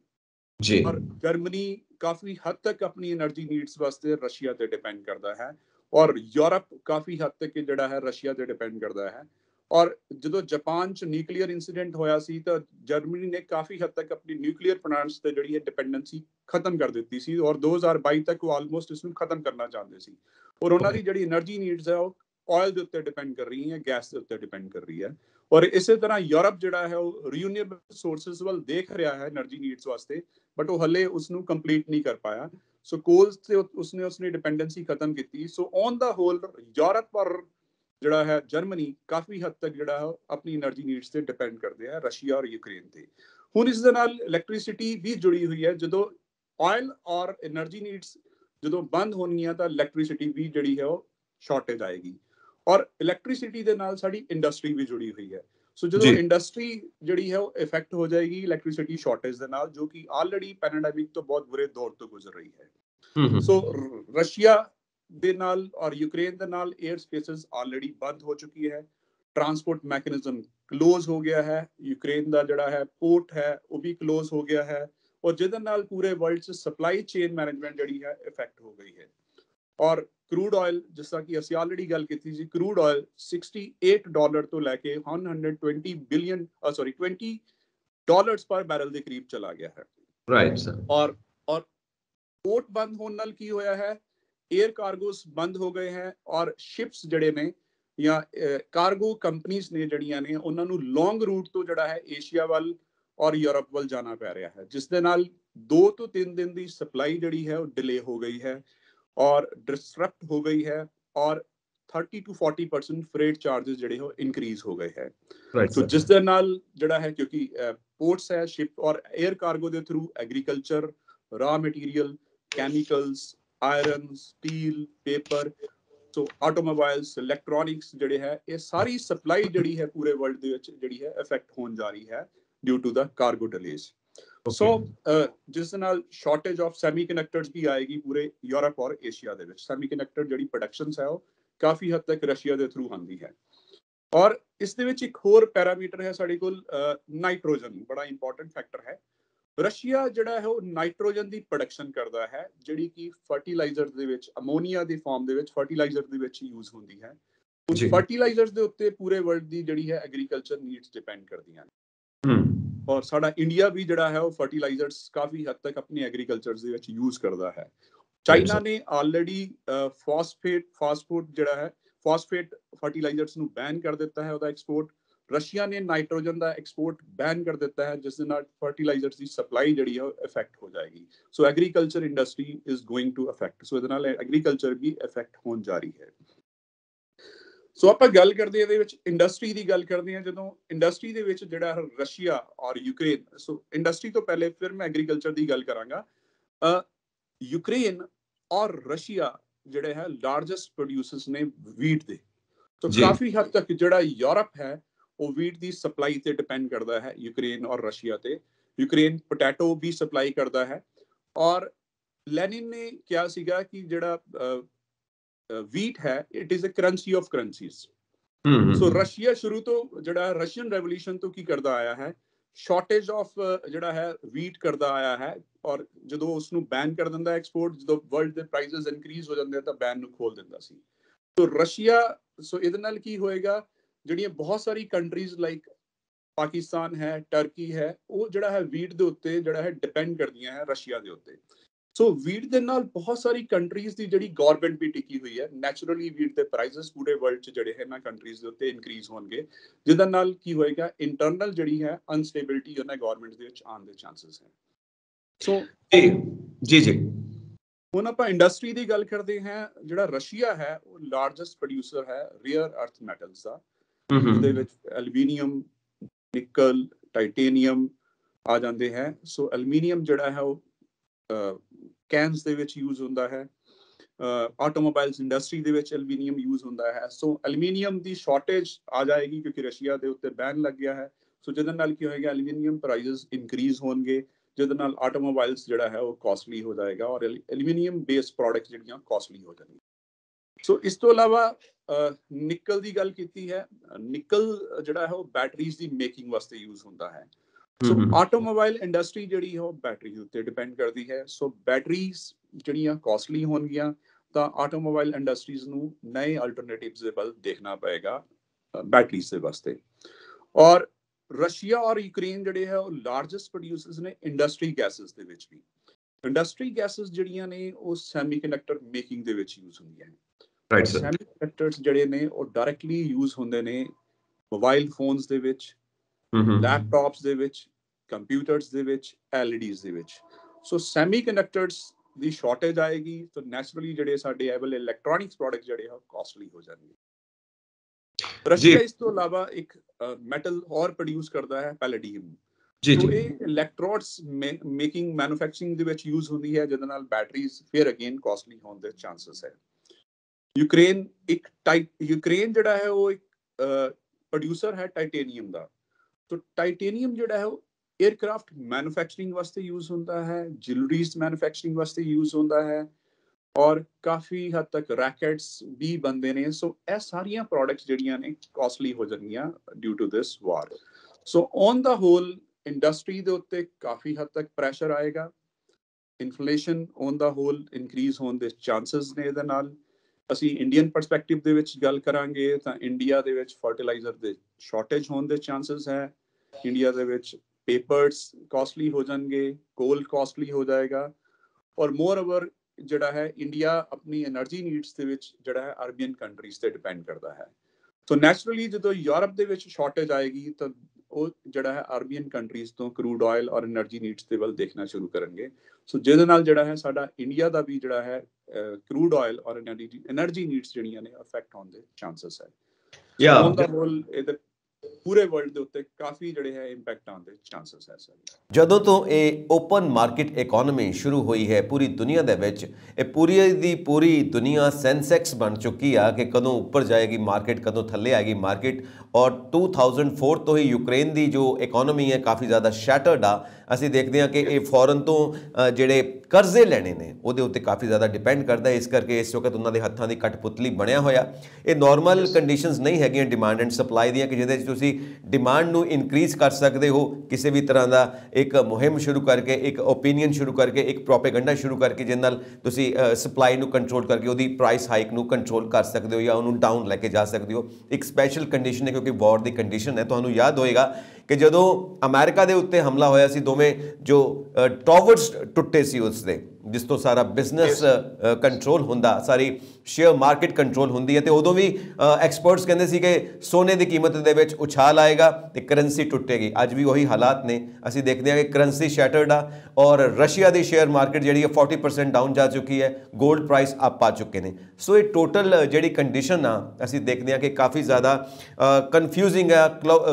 ਜੀ। ਔਰ ਜਰਮਨੀ ਕਾਫੀ ਹੱਦ ਤੱਕ ਆਪਣੀ એનર્ਜੀ ਨੀਡਸ ਵਾਸਤੇ ਰਸ਼ੀਆ ਤੇ ਡਿਪੈਂਡ ਕਰਦਾ ਹੈ ਔਰ ਯੂਰਪ ਕਾਫੀ ਹੱਦ ਤੱਕ ਜਿਹੜਾ ਹੈ ਰਸ਼ੀਆ ਤੇ ਡਿਪੈਂਡ ਕਰਦਾ ਹੈ ਔਰ ਜਦੋਂ ਜਾਪਾਨ 'ਚ ਨਿਊਕਲੀਅਰ ਇਨਸੀਡੈਂਟ ਹੋਇਆ ਸੀ ਤਾਂ ਜਰਮਨੀ ਨੇ ਕਾਫੀ ਹੱਦ ਤੱਕ ਆਪਣੀ ਨਿਊਕਲੀਅਰ ਪਲਾਂਟਸ ਤੇ ਜਿਹੜੀ ਹੈ ਡਿਪੈਂਡੈਂਸੀ ਖਤਮ ਕਰ ਦਿੱਤੀ ਸੀ ਔਰ 2022 ਤੱਕ ਉਹ ਆਲਮੋਸਟ ਇਸ ਨੂੰ ਖਤਮ ਕਰਨਾ ਚਾਹੁੰਦੇ ਸੀ ਔਰ ਉਹਨਾਂ ਦੀ ਜਿਹੜੀ એનર્ਜੀ ਨੀਡਸ ਹੈ ਉਹ ਆਇਲ ਦੇ ਉੱਤੇ ਡਿਪੈਂਡ ਕਰ ਰਹੀ ਹੈ ਗੈਸ ਦੇ ਉੱਤੇ ਡਿਪੈਂਡ ਕਰ ਰਹੀ ਹੈ। ਔਰ ਇਸੇ ਤਰ੍ਹਾਂ ਯੂਰਪ ਜਿਹੜਾ ਹੈ ਉਹ ਰੀਨਿਊਏਬਲ ਸੋਰਸਸ ਵੱਲ ਦੇਖ ਰਿਹਾ ਹੈ એનર્ਜੀ ਨੀਡਸ ਵਾਸਤੇ ਬਟ ਉਹ ਹੱਲੇ ਉਸ ਨੂੰ ਕੰਪਲੀਟ ਨਹੀਂ ਕਰ ਪਾਇਆ। ਸੋ ਕੋਲਸ ਤੇ ਉਸਨੇ ਉਸਨੇ ਡਿਪੈਂਡੈਂਸੀ ਖਤਮ ਕੀਤੀ। So on the whole Europe ਔਰ ਜਿਹੜਾ ਹੈ ਜਰਮਨੀ ਕਾਫੀ ਹੱਦ ਤੱਕ ਜਿਹੜਾ ਹੈ ਆਪਣੀ એનર્ਜੀ ਨੀਡਸ ਤੇ ਡਿਪੈਂਡ ਕਰਦੇ ਆ ਰਸ਼ੀਆ ਔਰ ਯੂਕਰੇਨ ਤੇ। ਹੁਣ ਇਸ ਦੇ ਨਾਲ ਇਲੈਕਟ੍ਰਿਸਿਟੀ ਵੀ ਜੁੜੀ ਹੋਈ ਹੈ। ਜਦੋਂ ਆਇਲ ਔਰ એનર્ਜੀ ਨੀਡਸ ਜਦੋਂ ਬੰਦ ਹੋਣਗੀਆਂ ਤਾਂ ਇਲੈਕਟ੍ਰਿਸਿਟੀ ਵੀ ਜਿਹੜੀ ਹੈ ਉਹ ਸ਼ਾਰਟੇਜ ਆਏਗੀ। ਔਰ ਇਲੈਕਟ੍ਰਿਸਿਟੀ ਦੇ ਨਾਲ ਸਾਡੀ ਇੰਡਸਟਰੀ ਵੀ ਜੁੜੀ ਹੋਈ ਹੈ। ਸੋ ਜਦੋਂ। ਇੰਡਸਟਰੀ ਜਿਹੜੀ ਹੈ ਉਹ ਇਫੈਕਟ ਹੋ ਜਾਏਗੀ ਇਲੈਕਟ੍ਰਿਸਿਟੀ ਸ਼ਾਰਟੇਜ ਦੇ ਨਾਲ ਜੋ ਕਿ ਆਲਰੇਡੀ ਪੈਂਡੇਮਿਕ ਤੋਂ ਬਹੁਤ ਬੁਰੇ ਦੌਰ ਤੋਂ ਗੁਜ਼ਰ ਰਹੀ ਹੈ। ਸੋ ਰਸ਼ੀਆ ਦੇ ਨਾਲ ਔਰ ਯੂਕਰੇਨ ਦੇ ਨਾਲ 에ਅਰ ਸਪੇਸਸ ਆਲਰੇਡੀ ਬੰਦ ਹੋ ਚੁੱਕੀ ਹੈ। ਟਰਾਂਸਪੋਰਟ ਮੈਕੈਨਿਜ਼ਮ ਕਲੋਜ਼ ਹੋ ਗਿਆ ਹੈ। ਯੂਕਰੇਨ ਦਾ ਜਿਹੜਾ ਹੈ ਪੋਰਟ ਹੈ ਉਹ ਵੀ ਕਲੋਜ਼ ਹੋ ਗਿਆ ਹੈ। ਔਰ ਜਿਹਦੇ ਨਾਲ ਪੂਰੇ ਵਰਲਡ 'ਚ ਸਪਲਾਈ ਚੇਨ ਮੈਨੇਜਮੈਂਟ ਜਿਹੜੀ ਹੈ ਇਫੈਕਟ ਹੋ ਗਈ ਹੈ। ਔਰ ਕਰੂਡ ਆਇਲ ਜਿਸ ਤਰ੍ਹਾਂ ਕਿ ਅਸੀਂ ਆਲਰੇਡੀ ਗੱਲ ਕੀਤੀ ਸੀ ਕਰੂਡ ਆਇਲ 68 ਡਾਲਰ ਤੋਂ ਲੈ ਕੇ 120 billion sorry 20 dollars per barrel ਦੇ ਕਰੀਬ ਚਲਾ ਗਿਆ ਹੈ। ਰਾਈਟ ਸਰ ਔਰ ਔਰ ਪੋਰਟ ਬੰਦ ਹੋਣ ਨਾਲ ਕੀ ਹੋਇਆ ਹੈ? 에ਅਰ ਕਾਰਗੋਸ ਬੰਦ ਹੋ ਗਏ ਹੈ ਔਰ ਸ਼ਿਪਸ ਜਿਹੜੇ ਨੇ ਜਾਂ ਕਾਰਗੋ ਕੰਪਨੀਆਂ ਨੇ ਜਿਹੜੀਆਂ ਨੇ ਉਹਨਾਂ ਨੂੰ ਲੌਂਗ ਰੂਟ ਤੋਂ ਜਿਹੜਾ ਹੈ ਏਸ਼ੀਆ ਵੱਲ ਔਰ ਯੂਰਪ ਵੱਲ ਜਾਣਾ ਪੈ ਰਿਹਾ ਹੈ। ਜਿਸ ਦੇ ਨਾਲ 2 ਤੋਂ 3 ਦਿਨ ਦੀ ਸਪਲਾਈ ਜਿਹੜੀ ਹੈ ਉਹ ਡਿਲੇ ਹੋ ਗਈ ਹੈ। ਔਰ ਡਿਸਰਪਟ ਹੋ ਗਈ ਹੈ ਔਰ 30 ਤੋਂ 40% ਫ੍ਰੇਟ ਚਾਰजेस ਜਿਹੜੇ ਹੋ ਇਨਕਰੀਜ਼ ਹੋ ਗਏ ਹੈ। ਸੋ ਜਿਸ ਦੇ ਨਾਲ ਜਿਹੜਾ ਹੈ ਕਿਉਂਕਿ ਪੋਰਟਸ ਹੈ ਸ਼ਿਪ ਔਰ 에ਅਰ ਕਾਰਗੋ ਦੇ through agriculture raw material chemicals iron steel paper so automobiles electronics ਜਿਹੜੇ ਹੈ ਇਹ ਸਾਰੀ ਸਪਲਾਈ ਜਿਹੜੀ ਹੈ ਪੂਰੇ ਵਰਲਡ ਦੇ ਵਿੱਚ ਜਿਹੜੀ ਹੈ ਇਫੈਕਟ ਹੋਣ ਜਾ ਰਹੀ ਹੈ ਡਿਊ ਟੂ ਦਾ ਕਾਰਗੋ ਡਿਲੇਜ਼ ਸੋ ਜਿਸ ਦੇ ਨਾਲ ਸ਼ਾਰਟੇਜ ਆਫ ਸੈਮੀਕੰਡਕਟਰਸ ਵੀ ਆਏਗੀ ਪੂਰੇ ਯੂਰਪ ਔਰ ਏਸ਼ੀਆ ਦੇ ਵਿੱਚ ਸੈਮੀਕੰਡਕਟਰ ਜਿਹੜੀ ਪ੍ਰੋਡਕਸ਼ਨਸ ਹੈ ਉਹ ਕਾਫੀ ਹੱਦ ਤੱਕ ਰਸ਼ੀਆ ਦੇ ਥਰੂ ਆਉਂਦੀ ਹੈ ਔਰ ਇਸ ਦੇ ਵਿੱਚ ਇੱਕ ਹੋਰ ਪੈਰਾਮੀਟਰ ਹੈ ਸਾਡੇ ਕੋਲ ਨਾਈਟ੍ਰੋਜਨ ਬੜਾ ਇੰਪੋਰਟੈਂਟ ਫੈਕਟਰ ਹੈ ਰਸ਼ੀਆ ਜਿਹੜਾ ਹੈ ਉਹ ਨਾਈਟ੍ਰੋਜਨ ਦੀ ਪ੍ਰੋਡਕਸ਼ਨ ਕਰਦਾ ਹੈ ਜਿਹੜੀ ਕਿ ਫਰਟੀਲਾਈਜ਼ਰ ਦੇ ਵਿੱਚ ਅਮੋਨੀਆ ਦੀ ਫਾਰਮ ਦੇ ਵਿੱਚ ਫਰਟੀਲਾਈਜ਼ਰ ਦੇ ਵਿੱਚ ਯੂਜ਼ ਹੁੰਦੀ ਹੈ ਉਸ। ਫਰਟੀਲਾਈਜ਼ਰਸ ਦੇ ਉੱਤੇ ਪੂਰੇ ਵਰਲਡ ਦੀ ਜਿਹੜੀ ਹੈ ਐਗਰੀਕਲਚਰ ਨੀਡਸ ਡਿਪੈਂਡ ਕਰਦੀਆਂ ਨੇ ਹੂੰ ਔਰ ਸਾਡਾ ਇੰਡੀਆ ਵੀ ਜਿਹੜਾ ਹੈ ਉਹ ਫਰਟੀਲਾਈਜ਼ਰਸ ਕਾਫੀ ਹੱਦ ਤੱਕ ਆਪਣੇ ਐਗਰੀਕਲਚਰ ਦੇ ਵਿੱਚ ਯੂਜ਼ ਕਰਦਾ ਹੈ। ਚਾਈਨਾ ਨੇ ਆਲਰੇਡੀ ਫਾਸਫੇਟ ਫਾਸਫੂਡ ਜਿਹੜਾ ਹੈ ਫਾਸਫੇਟ ਫਰਟੀਲਾਈਜ਼ਰਸ ਨੂੰ ਬੈਨ ਕਰ ਦਿੱਤਾ ਹੈ ਉਹਦਾ ਐਕਸਪੋਰਟ ਰਸ਼ੀਆ ਨੇ ਨਾਈਟ੍ਰੋਜਨ ਦਾ ਐਕਸਪੋਰਟ ਬੈਨ ਕਰ ਦਿੱਤਾ ਹੈ, ਜਿਸ ਦੇ ਨਾਲ ਫਰਟੀਲਾਈਜ਼ਰਸ ਦੀ ਸਪਲਾਈ ਜਿਹੜੀ ਹੈ ਉਹ ਇਫੈਕਟ ਹੋ ਜਾਏਗੀ। So agriculture industry is going to affect so ਇਹਦੇ ਨਾਲ ਐਗਰੀਕਲਚਰ ਵੀ ਇਫੈਕਟ ਹੋਣ ਜਾ ਰਹੀ ਹੈ। ਸੋ ਆਪਾਂ ਗੱਲ ਕਰਦੇ ਇਹਦੇ ਵਿੱਚ ਇੰਡਸਟਰੀ ਦੀ ਗੱਲ ਕਰਦੇ ਹਾਂ। ਜਦੋਂ ਇੰਡਸਟਰੀ ਦੇ ਵਿੱਚ ਜਿਹੜਾ ਰਸ਼ੀਆ ਔਰ ਯੂਕਰੇਨ ਸੋ ਇੰਡਸਟਰੀ ਤੋਂ ਪਹਿਲੇ ਫਿਰ ਮੈਂ ਐਗਰੀਕਲਚਰ ਦੀ ਗੱਲ ਕਰਾਂਗਾ। ਅ ਯੂਕਰੇਨ ਔਰ ਰਸ਼ੀਆ ਜਿਹੜੇ ਹੈ ਲਾਰਜੈਸਟ ਪ੍ਰੋਡਿਊਸਰਸ ਨੇ ਵੀਟ ਦੇ। ਸੋ। ਕਾਫੀ ਹੱਦ ਤੱਕ ਜਿਹੜਾ ਯੂਰਪ ਹੈ ਉਹ ਵੀਟ ਦੀ ਸਪਲਾਈ ਤੇ ਡਿਪੈਂਡ ਕਰਦਾ ਹੈ ਯੂਕਰੇਨ ਔਰ ਰਸ਼ੀਆ ਤੇ। ਯੂਕਰੇਨ ਪੋਟੈਟੋ ਵੀ ਸਪਲਾਈ ਕਰਦਾ ਹੈ। ਔਰ ਲੈਨਿਨ ਨੇ ਕਿਹਾ ਸੀਗਾ ਕਿ ਜਿਹੜਾ ਵੀਟ ਹੈ it is a currency of currencies so Russia ਸ਼ੁਰੂ ਤੋਂ ਜਿਹੜਾ ਰਸ਼ੀਅਨ ਰੈਵੋਲੂਸ਼ਨ ਤੋਂ ਕੀ ਕਰਦਾ ਆਇਆ ਹੈ? ਸ਼ਾਰਟੇਜ ਆਫ ਜਿਹੜਾ ਹੈ ਵੀਟ ਕਰਦਾ ਆਇਆ ਹੈ ਔਰ ਜਦੋਂ ਉਸ ਨੂੰ ਬੈਨ ਕਰ ਦਿੰਦਾ ਐਕਸਪੋਰਟ ਜਦੋਂ ਵਰਲਡ ਦੇ ਪ੍ਰਾਈਸਸ ਇਨਕਰੀਜ਼ ਹੋ ਜਾਂਦੇ ਤਾਂ ਬੈਨ ਨੂੰ ਖੋਲ ਦਿੰਦਾ ਸੀ। ਸੋ ਰਸ਼ੀਆ ਸੋ ਇਹਦੇ ਨਾਲ ਕੀ ਹੋਏਗਾ? ਜਿਹੜੀਆਂ ਬਹੁਤ ਸਾਰੀ ਕੰਟਰੀਜ਼ ਲਾਈਕ ਪਾਕਿਸਤਾਨ ਹੈ ਟਰਕੀ ਹੈ ਉਹ ਜਿਹੜਾ ਹੈ ਵੀਟ ਦੇ ਉੱਤੇ ਜਿਹੜਾ ਹੈ ਡਿਪੈਂਡ ਕਰਦੀਆਂ ਹੈ ਰਸ਼ੀਆ ਦੇ ਉੱਤੇ। ਸੋ ਵੀਟ ਦੇ ਨਾਲ ਬਹੁਤ ਸਾਰੀ ਕੰਟਰੀਜ਼ ਦੀ ਜਿਹੜੀ ਗਵਰਨਮੈਂਟ ਵੀ ਟਿਕੀ ਹੋਈ ਹੈ ਨੈਚੁਰਲੀ ਵੀਟ ਦੇ ਪ੍ਰਾਈਸਸ ਪੂਰੇ ਵਰਲਡ 'ਚ ਜਿਹੜੇ ਹੈ ਇਹਨਾਂ ਕੰਟਰੀਜ਼ ਦੇ ਉੱਤੇ ਇਨਕਰੀਜ਼ ਹੋਣਗੇ। ਜਿਹਦੇ ਨਾਲ ਕੀ ਹੋਏਗਾ ਇੰਟਰਨਲ ਜਿਹੜੀ ਹੈ ਅਨਸਟੇਬਿਲਿਟੀ ਉਹਨਾਂ ਗਵਰਨਮੈਂਟ ਦੇ ਵਿੱਚ ਆਉਣ ਦੇ ਚਾਂਸਸ ਹੈ। ਸੋ ਜੀ ਜੀ ਜੀ। ਹੁਣ ਆਪਾਂ ਇੰਡਸਟਰੀ ਦੀ ਗੱਲ ਕਰਦੇ ਹਾਂ ਜਿਹੜਾ ਰਸ਼ੀਆ ਹੈ ਉਹ ਲਾਰਜੈਸਟ ਪ੍ਰੋਡਿਊਸਰ ਹੈ ਰੀਅਰ ਅਰਥ ਮੈਟਲਸ ਦਾ। ਉਹਦੇ ਵਿੱਚ ਐਲੂਮੀਨੀਅਮ ਨਿਕਲ ਟਾਈਟੇਨੀਅਮ ਆ ਜਾਂਦੇ ਹੈ। ਸੋ ਐਲੂਮੀਨੀਅਮ ਜਿਹੜਾ ਹੈ ਉਹ ਕੈਨਸ ਦੇ ਵਿੱਚ ਯੂਜ਼ ਹੁੰਦਾ ਹੈ ਆਟੋਮੋਬਾਈਲਸ ਇੰਡਸਟਰੀ ਦੇ ਵਿੱਚ ਐਲੂਮੀਨੀਅਮ ਯੂਜ਼ ਹੁੰਦਾ ਹੈ। ਸੋ ਐਲੂਮੀਨੀਅਮ ਦੀ ਸ਼ਾਰਟੇਜ ਆ ਜਾਏਗੀ ਕਿਉਂਕਿ ਰਸ਼ੀਆ ਦੇ ਉੱਤੇ ਬੈਨ ਲੱਗ ਗਿਆ ਹੈ। ਸੋ ਜਿਹਦੇ ਨਾਲ ਕੀ ਹੋਏਗਾ ਐਲੂਮੀਨੀਅਮ ਪ੍ਰਾਈਸਸ ਇਨਕਰੀਜ਼ ਹੋਣਗੇ, ਜਿਹਦੇ ਨਾਲ ਆਟੋਮੋਬਾਈਲਸ ਜਿਹੜਾ ਹੈ ਉਹ ਕਾਸਟਲੀ ਹੋ ਜਾਏਗਾ ਔਰ ਐਲੂਮੀਨੀਅਮ ਬੇਸਡ ਪ੍ਰੋਡਕਟਸ ਜਿਹੜੀਆਂ ਕਾਸਟਲੀ ਹੋ ਜਾਣਗੀਆਂ। ਸੋ ਇਸ ਤੋਂ ਇਲਾਵਾ ਨਿਕਲ ਦੀ ਗੱਲ ਕੀਤੀ ਹੈ। ਨਿਕਲ ਜਿਹੜਾ ਹੈ ਉਹ ਬੈਟਰੀਜ਼ ਦੀ ਮੇਕਿੰਗ ਵਾਸਤੇ ਯੂਜ਼ ਹੁੰਦਾ ਹੈ। ਸੋ ਆਟੋਮੋਬਾਈਲ ਇੰਡਸਟਰੀ ਜਿਹੜੀ ਹੈ ਉਹ ਬੈਟਰੀ ਉੱਤੇ ਡਿਪੈਂਡ ਕਰਦੀ ਹੈ। ਸੋ ਬੈਟਰੀਜ਼ ਜਿਹੜੀਆਂ ਕਾਸਟਲੀ ਹੋਣਗੀਆਂ ਤਾਂ ਆਟੋਮੋਬਾਈਲ ਇੰਡਸਟਰੀਜ਼ ਨੂੰ ਨਏ ਅਲਟਰਨੇਟਿਵਸ ਦੇ ਵੱਲ ਦੇਖਣਾ ਪਏਗਾ ਬੈਟਰੀਜ਼ ਦੇ ਵਾਸਤੇ। ਔਰ ਰਸ਼ੀਆ ਔਰ ਯੂਕਰੇਨ ਜਿਹੜੇ ਹੈ ਉਹ ਲਾਰਜੈਸਟ ਪ੍ਰੋਡਿਊਸਰਸ ਨੇ ਇੰਡਸਟਰੀ ਗੈਸਸ ਦੇ ਵਿੱਚ ਵੀ। ਇੰਡਸਟਰੀ ਗੈਸਸ ਜਿਹੜੀਆਂ ਨੇ ਉਹ ਸੈਮੀਕੰਡਕਟਰ ਮੇਕਿੰਗ ਦੇ ਵਿੱਚ ਯੂਜ਼ ਹੁੰਦੀਆਂ ਨੇ। ਰਾਈਟ ਸਰ ਸੈਮੀਕੰਡਕਟਰਸ ਜਿਹੜੇ ਨੇ ਉਹ ਡਾਇਰੈਕਟਲੀ ਯੂਜ਼ ਹੁੰਦੇ ਨੇ ਮੋਬਾਈਲ ਫੋਨਸ ਦੇ ਵਿੱਚ। ਲੈਪਟਾਪਸ ਦੇ ਵਿੱਚ ਕੰਪਿਊਟਰਸ ਦੇ ਵਿੱਚ ਐਲਈਡੀਜ਼ ਦੇ ਵਿੱਚ। ਸੋ ਸੈਮੀਕੰਡਕਟਰਸ ਦੀ ਸ਼ਾਰਟੇਜ ਆਏਗੀ ਤਾਂ ਨੈਚੁਰਲੀ ਜਿਹੜੇ ਸਾਡੇ ਐਵਲ ਇਲੈਕਟ੍ਰੋਨਿਕਸ ਪ੍ਰੋਡਕਟ ਜਿਹੜੇ ਆ ਕਾਸਟਲੀ ਹੋ ਜਾਣਗੇ। ਰਸ਼ੀਆ ਇਸ ਤੋਂ ਇਲਾਵਾ ਇੱਕ ਮੈਟਲ ਹੋਰ ਪ੍ਰੋਡਿਊਸ ਕਰਦਾ ਹੈ ਪੈਲੇਡੀਅਮ ਜੀ ਜੀ। ਇਹ ਇਲੈਕਟ੍ਰੋਡਸ ਮੇਕਿੰਗ ਮੈਨੂਫੈਕਚਰਿੰਗ ਦੇ ਵਿੱਚ ਯੂਜ਼ ਹੁੰਦੀ ਹੈ ਜਿਹਦੇ ਨਾਲ ਬੈਟਰੀਜ਼ ਫਿਰ ਅਗੇਨ ਕਾਸਟਲੀ ਹੋਣ ਦੇ ਚਾਂਸਸ ਹੈ। ਯੂਕਰੇਨ ਇੱਕ ਟਾਈਪ ਯੂਕਰੇਨ ਜਿਹੜਾ ਹੈ ਉਹ ਇੱਕ ਪ੍ਰੋਡਿਊਸਰ ਹੈ ਟਾਈਟੇਨੀਅਮ ਦਾ। तो ਟਾਈਟੇਨੀਅਮ ਜਿਹੜਾ ਹੈ ਉਹ 에ਅਰਕ੍ਰਾਫਟ ਮੈਨੂਫੈਕਚਰਿੰਗ ਵਾਸਤੇ ਯੂਜ਼ ਹੁੰਦਾ ਹੈ ਜਿਵਲਰੀਜ਼ ਮੈਨੂਫੈਕਚਰਿੰਗ ਵਾਸਤੇ ਯੂਜ਼ ਹੁੰਦਾ ਹੈ ਔਰ ਕਾਫੀ ਹੱਦ ਤੱਕ ਰੈਕਟਸ ਵੀ ਬੰਦੇ ਨੇ। ਸੋ ਇਹ ਸਾਰੀਆਂ ਪ੍ਰੋਡਕਟਸ ਜਿਹੜੀਆਂ ਨੇ ਕਾਸਟਲੀ ਹੋ ਜਾਣਗੀਆਂ due to this war so on the whole industry ਦੇ ਉੱਤੇ ਕਾਫੀ ਹੱਦ ਤੱਕ ਪ੍ਰੈਸ਼ਰ ਆਏਗਾ। Inflation on the whole increase ਹੋਣ ਦੇ ਚਾਂਸਸ ਨੇ ਇਹਦੇ ਨਾਲ। ਅਸੀਂ ਇੰਡੀਅਨ ਪਰਸਪੈਕਟਿਵ ਦੇ ਵਿੱਚ ਗੱਲ ਕਰਾਂਗੇ ਤਾਂ ਇੰਡੀਆ ਦੇ ਵਿੱਚ ਫਰਟੀਲਾਈਜ਼ਰ ਦੇ ਸ਼ਾਰਟੇਜ ਹੋਣ ਦੇ ਚਾਂਸਸ ਹੈ। ਇੰਡੀਆ ਦੇ ਵਿੱਚ ਪੇਪਰਸ ਕਾਸਟਲੀ ਹੋ ਜਾਣਗੇ ਕੋਲ ਕਾਸਟਲੀ ਹੋ ਜਾਏਗਾ। ਔਰ ਮੋਰ ਓਵਰ ਜਿਹੜਾ ਹੈ ਇੰਡੀਆ ਆਪਣੀ એનર્ਜੀ ਨੀਡਸ ਦੇ ਵਿੱਚ ਜਿਹੜਾ ਹੈ ਅਰਬੀਅਨ ਕੰਟਰੀਜ਼ ਤੇ ਡਿਪੈਂਡ ਕਰਦਾ ਹੈ। ਸੋ ਨੈਚੁਰਲੀ ਜਦੋਂ ਯੂਰਪ ਦੇ ਵਿੱਚ ਸ਼ਾਰਟੇਜ ਆਏਗੀ ਤਾਂ ਉਹ ਜਿਹੜਾ ਹੈ ਆਰਬੀਅਨ ਕੰਟਰੀਜ਼ ਤੋਂ ਕਰੂਡ ਆਇਲ ਔਰ એનર્ਜੀ ਨੀਡਸ ਦੇ ਵੱਲ ਦੇਖਣਾ ਸ਼ੁਰੂ ਕਰਨਗੇ। ਸੋ ਜਿਹਦੇ ਨਾਲ ਜਿਹੜਾ ਹੈ ਸਾਡਾ ਇੰਡੀਆ ਦਾ ਵੀ ਜਿਹੜਾ ਹੈ ਕਰੂਡ ਆਇਲ ਔਰ એનર્ਜੀ ਨੀਡਸ ਜਿਹੜੀਆਂ ਨੇ ਅਫੈਕਟ ਹੋਣ ਦੇ ਚਾਂਸਸ ਹੈ। ਯਾ ਉਹਦਾ ਹੋਲ ਇਹਦੇ ਪੂਰੇ ਵਰਲਡ ਦੇ ਉੱਤੇ ਕਾਫੀ ਜਿਹੜੇ ਹੈ ਇੰਪੈਕਟ ਆਉਣ ਦੇ ਚਾਂਸਸ ਹੈ ਸਰ ਜਦੋਂ ਤੋਂ ਇਹ ਓਪਨ ਮਾਰਕੀਟ ਇਕਨੋਮੀ ਸ਼ੁਰੂ ਹੋਈ ਹੈ ਪੂਰੀ ਦੁਨੀਆ ਦੇ ਵਿੱਚ ਇਹ ਪੂਰੀ ਦੀ ਪੂਰੀ ਦੁਨੀਆ ਸੈਂਸੈਕਸ ਬਣ ਚੁੱਕੀ ਆ ਕਿ ਕਦੋਂ ਉੱਪਰ ਜਾਏਗੀ ਮਾਰਕੀਟ ਕਦੋਂ ਥੱਲੇ ਆਏਗੀ ਮਾਰਕੀਟ ਔਰ 2004 ਤੋਂ ਹੀ ਯੂਕਰੇਨ ਦੀ ਜੋ ਇਕਨੋਮੀ ਹੈ ਕਾਫੀ ਜ਼ਿਆਦਾ ਸ਼ੈਟਰਡ ਆ। ਅਸੀਂ ਦੇਖਦੇ ਹਾਂ ਕਿ ਇਹ ਫੋਰਨ ਤੋਂ ਜਿਹੜੇ ਕਰਜ਼ੇ ਲੈਣੇ ਨੇ ਉਹਦੇ ਉੱਤੇ ਕਾਫੀ ਜ਼ਿਆਦਾ ਡਿਪੈਂਡ ਕਰਦਾ ਹੈ। ਇਸ ਕਰਕੇ ਇਸ ਵਕਤ ਉਹਨਾਂ ਦੇ ਹੱਥਾਂ ਦੀ ਕਟਪੁਤਲੀ ਬਣਿਆ ਹੋਇਆ। ਇਹ ਨਾਰਮਲ ਕੰਡੀਸ਼ਨਸ ਨਹੀਂ ਹੈਗੀਆਂ ਡਿਮਾਂਡ ਐਂਡ ਸਪਲਾਈ ਦੀਆਂ ਕਿ ਜਿਹਦੇ ਵਿੱਚ ਤੁਸੀਂ ਡਿਮਾਂਡ ਨੂੰ ਇਨਕਰੀਜ਼ ਕਰ ਸਕਦੇ ਹੋ। ਕਿਸੇ ਵੀ ਤਰ੍ਹਾਂ ਦਾ ਇੱਕ ਮੁਹਿੰਮ ਸ਼ੁਰੂ ਕਰਕੇ ਇੱਕ ਓਪੀਨੀਅਨ ਸ਼ੁਰੂ ਕਰਕੇ ਇੱਕ ਪ੍ਰੋਪੇਗੈਂਡਾ ਸ਼ੁਰੂ ਕਰਕੇ ਜਿਸ ਨਾਲ ਤੁਸੀਂ ਸਪਲਾਈ ਨੂੰ ਕੰਟਰੋਲ ਕਰਕੇ ਉਹਦੀ ਪ੍ਰਾਈਸ ਹਾਈਕ ਨੂੰ ਕੰਟਰੋਲ ਕਰ ਸਕਦੇ ਹੋ ਜਾਂ ਉਹਨੂੰ ਡਾਊਨ ਲੈ ਕੇ ਜਾ ਸਕਦੇ ਹੋ। ਇੱਕ ਸਪੈਸ਼ਲ ਕੰਡੀਸ਼ਨ ਹੈ ਕਿਉਂਕਿ ਵਾਰ ਦੀ ਕੰਡੀਸ਼ਨ ਹੈ ਤੁਹਾਨੂੰ ਯਾਦ ਹੋਏਗਾ ਕਿ ਜਦੋਂ ਅਮਰੀਕਾ ਦੇ ਉੱਤੇ ਹਮਲਾ ਹੋਇਆ ਸੀ ਦੋਵੇਂ ਜੋ ਟਾਵਰਸ ਟੁੱਟੇ ਸੀ ਉਸ ਦੇ ਜਿਸ ਤੋਂ ਸਾਰਾ ਬਿਜ਼ਨਸ ਕੰਟਰੋਲ ਹੁੰਦਾ ਸਾਰੀ ਸ਼ੇਅਰ ਮਾਰਕੀਟ ਕੰਟਰੋਲ ਹੁੰਦੀ ਹੈ ਤੇ ਉਦੋਂ ਵੀ ਐਕਸਪਰਟਸ ਕਹਿੰਦੇ ਸੀ ਕਿ ਸੋਨੇ ਦੀ ਕੀਮਤ ਦੇ ਵਿੱਚ ਉਛਾਲ ਆਏਗਾ ਤੇ ਕਰੰਸੀ ਟੁੱਟੇਗੀ। ਅੱਜ ਵੀ ਉਹੀ ਹਾਲਾਤ ਨੇ। ਅਸੀਂ ਦੇਖਦੇ ਹਾਂ ਕਿ ਕਰੰਸੀ ਸ਼ੈਟਰਡ ਆ ਔਰ ਰਸ਼ੀਆ ਦੀ ਸ਼ੇਅਰ ਮਾਰਕੀਟ ਜਿਹੜੀ ਹੈ 40% ਡਾਊਨ ਜਾ ਚੁੱਕੀ ਹੈ 골ਡ ਪ੍ਰਾਈਸ ਅਪ ਆ ਚੁੱਕੇ ਨੇ। ਸੋ ਇਹ ਟੋਟਲ ਜਿਹੜੀ ਕੰਡੀਸ਼ਨ ਆ ਅਸੀਂ ਦੇਖਦੇ ਹਾਂ ਕਿ ਕਾਫੀ ਜ਼ਿਆਦਾ ਕਨਫਿਊਜ਼ਿੰਗ ਹੈ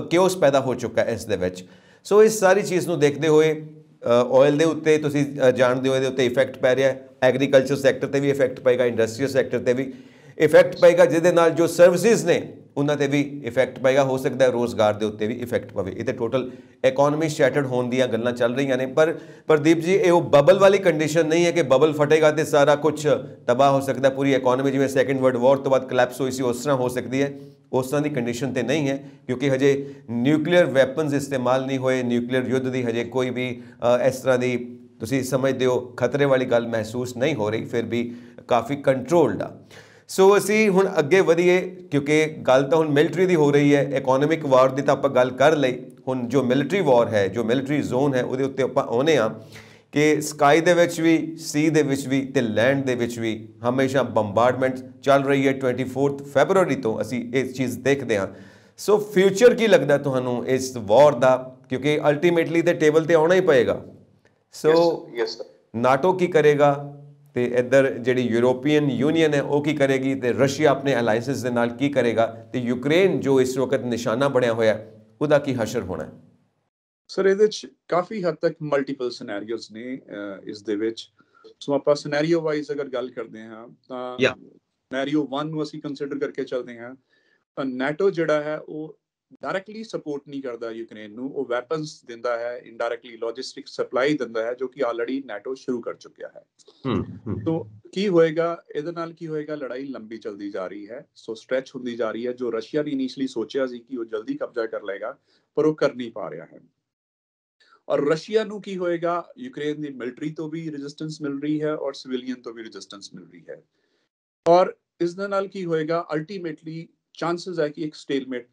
ਕਿਉਸ ਪੈਦਾ ਹੋ ਚੁੱਕਾ ਹੈ ਇਸ ਦੇ ਵਿੱਚ। ਸੋ ਇਸ ਸਾਰੀ ਚੀਜ਼ ਨੂੰ ਦੇਖਦੇ ਹੋਏ ਆਇਲ ਦੇ ਉੱਤੇ ਤੁਸੀਂ ਜਾਣਦੇ ਹੋ ਇਹਦੇ ਉੱਤੇ ਇਫੈਕਟ ਪੈ ਰਿਹਾ ਹੈ। ਐਗਰੀਕਲਚਰ ਸੈਕਟਰ ਤੇ ਵੀ ਇਫੈਕਟ ਪਏਗਾ ਇੰਡਸਟਰੀਅਲ ਸੈਕਟਰ ਤੇ ਵੀ ਇਫੈਕਟ ਪਏਗਾ, ਜਿਹਦੇ ਨਾਲ ਜੋ ਸਰਵਿਸਿਜ਼ ਨੇ ਉਹਨਾਂ ਤੇ ਵੀ ਇਫੈਕਟ ਪਏਗਾ, ਹੋ ਸਕਦਾ ਹੈ ਰੋਜ਼ਗਾਰ ਦੇ ਉੱਤੇ ਵੀ ਇਫੈਕਟ ਪਵੇ। ਇਹ ਤੇ ਟੋਟਲ ਇਕਨੋਮੀ ਸ਼ੈਟਰਡ ਹੋਣ ਦੀਆਂ ਗੱਲਾਂ ਚੱਲ ਰਹੀਆਂ ਨੇ। ਪਰ ਪ੍ਰਦੀਪ ਜੀ, ਇਹ ਉਹ ਬਬਲ ਵਾਲੀ ਕੰਡੀਸ਼ਨ ਨਹੀਂ ਹੈ ਕਿ ਬਬਲ ਫਟੇਗਾ ਤੇ ਸਾਰਾ ਕੁਝ ਤਬਾਹ ਹੋ ਸਕਦਾ ਪੂਰੀ ਇਕਨੋਮੀ ਜਿਵੇਂ ਸੈਕੰਡ ਵਰਲਡ ਵਾਰ ਤੋਂ ਬਾਅਦ ਕਲੈਪਸ ਹੋਈ ਸੀ, ਉਸ ਤਰ੍ਹਾਂ ਹੋ ਸਕਦੀ ਹੈ। ਉਸ ਤਰ੍ਹਾਂ ਦੀ ਕੰਡੀਸ਼ਨ ਤੇ ਨਹੀਂ ਹੈ, ਕਿਉਂਕਿ ਹਜੇ ਨਿਊਕਲੀਅਰ ਵੈਪਨਸ ਇਸਤੇਮਾਲ ਨਹੀਂ ਹੋਏ ਨਿਊਕਲੀਅਰ ਯੁੱਧ ਦੀ ਹਜੇ ਕੋਈ ਵੀ ਇਸ ਤਰ੍ਹਾਂ ਦੀ ਤੁਸੀਂ ਸਮਝਦੇ ਹੋ, ਖਤਰੇ ਵਾਲੀ ਗੱਲ ਮਹਿਸੂਸ ਨਹੀਂ ਹੋ ਰਹੀ, ਫਿਰ ਵੀ ਕਾਫੀ ਕੰਟਰੋਲਡ ਆ। ਸੋ ਅਸੀਂ ਹੁਣ ਅੱਗੇ ਵਧੀਏ ਕਿਉਂਕਿ ਗੱਲ ਤਾਂ ਹੁਣ ਮਿਲਟਰੀ ਦੀ ਹੋ ਰਹੀ ਹੈ ਇਕਨੋਮਿਕ ਵਾਰ ਦੀ ਤਾਂ ਆਪਾਂ ਗੱਲ ਕਰ ਲਈ। ਹੁਣ ਜੋ ਮਿਲਟਰੀ ਵਾਰ ਹੈ ਜੋ ਮਿਲਟਰੀ ਜ਼ੋਨ ਹੈ ਉਹਦੇ ਉੱਤੇ ਆਪਾਂ ਆਉਨੇ ਆ ਕਿ ਸਕਾਈ ਦੇ ਵਿੱਚ ਵੀ ਸੀ ਦੇ ਵਿੱਚ ਵੀ ਤੇ ਲੈਂਡ ਦੇ ਵਿੱਚ ਵੀ ਹਮੇਸ਼ਾ ਬੰਬਾਰਡਮੈਂਟ ਚੱਲ ਰਹੀ ਹੈ। 24th ਫੈਬਰੂਅਰੀ ਤੋਂ ਅਸੀਂ ਇਸ ਚੀਜ਼ ਦੇਖਦੇ ਹਾਂ। ਸੋ ਫਿਊਚਰ ਕੀ ਲੱਗਦਾ ਤੁਹਾਨੂੰ ਇਸ ਵਾਰ ਦਾ? ਕਿਉਂਕਿ ਅਲਟੀਮੇਟਲੀ ਤੇ ਟੇਬਲ ਤੇ ਆਉਣਾ ਹੀ ਪਏਗਾ। ਸੋ ਯੈਸ ਨਾਟੋ ਕੀ ਕਰੇਗਾ? ਤੇ ਇੱਧਰ ਜਿਹੜੀ ਯੂਰੋਪੀਅਨ ਯੂਨੀਅਨ ਹੈ ਉਹ ਕੀ ਕਰੇਗੀ ਤੇ ਰਸ਼ੀਆ ਆਪਣੇ ਅਲਾਈਐਂਸਸ ਦੇ ਨਾਲ ਕੀ ਕਰੇਗਾ ਤੇ ਯੂਕਰੇਨ ਜੋ ਇਸ ਵਕਤ ਨਿਸ਼ਾਨਾ ਬਣਿਆ ਹੋਇਆ ਉਹਦਾ ਕੀ ਹਸ਼ਰ ਹੋਣਾ ਹੈ? ਸਰ ਇਹਦੇ ਵਿੱਚ ਕਾਫੀ ਹੱਦ ਤੱਕ ਮਲਟੀਪਲ ਸਿਨੈਰੀਓਜ਼ ਨੇ ਇਸ ਦੇ ਵਿੱਚ। ਸੋ ਆਪਾਂ ਸਿਨੈਰੀਓ ਵਾਈਜ਼ ਅਗਰ ਗੱਲ ਕਰਦੇ ਹਾਂ ਤਾਂ ਸਿਨੈਰੀਓ 1 ਨੂੰ ਅਸੀਂ ਕੰਸੀਡਰ ਕਰਕੇ ਚੱਲਦੇ ਹਾਂ। ਤਾਂ ਨੈਟੋ ਜਿਹੜਾ ਹੈ ਉਹ ਡਾਇਰੈਕਟਲੀ ਸਪੋਰਟ ਨਹੀਂ ਕਰਦਾ ਯੂਕਰੇਨ ਨੂੰ ਉਹ ਵੈਪਨਸ ਦਿੰਦਾ ਹੈ ਇਨਡਾਇਰੈਕਟਲੀ ਲੌਜਿਸਟਿਕ ਸਪਲਾਈ ਦਿੰਦਾ ਹੈ ਜੋ ਕਿ ਆਲਰੇਡੀ ਨੈਟੋ ਸ਼ੁਰੂ ਕਰ ਚੁੱਕਿਆ ਹੈ ਤੋਂ ਕੀ ਹੋਏਗਾ ਇਹਦੇ ਨਾਲ ਕੀ ਹੋਏਗਾ ਲੜਾਈ ਲੰਬੀ ਚਲਦੀ ਜਾ ਰਹੀ ਹੈ ਸੋ ਸਟ੍ਰੈਚ ਹੁੰਦੀ ਜਾ ਰਹੀ ਹੈ ਜੋ ਰਸ਼ੀਆ ਨੇ ਇਨੀਸ਼ੀਅਲੀ ਸੋਚਿਆ ਸੀ ਕਿ ਉਹ ਜਲਦੀ ਕਬਜ਼ਾ ਕਰ ਲਏਗਾ ਪਰ ਉਹ ਕਰ ਨਹੀਂ ਪਾ ਰਿਹਾ ਹੈ ਔਰ ਰਸ਼ੀਆ ਨੂੰ ਕੀ ਹੋਏਗਾ ਯੂਕਰੇਨ ਦੀ ਮਿਲਟਰੀ ਤੋਂ ਵੀ ਰੈਜ਼ਿਸਟੈਂਸ ਮਿਲ ਰਹੀ ਹੈ ਔਰ ਸਿਵਿਲੀਅਨ ਤੋਂ ਵੀ ਰੈਜ਼ਿਸਟੈਂਸ ਮਿਲ ਰਹੀ ਹੈ ਔਰ ਇਸ ਦੇ ਨਾਲ ਕੀ ਹੋਏਗਾ ਅਲਟੀਮੇਟਲੀ ਚਾਂਸਸ ਹੈ ਕਿ ਇੱਕ ਸਟੇਲਮੇਟ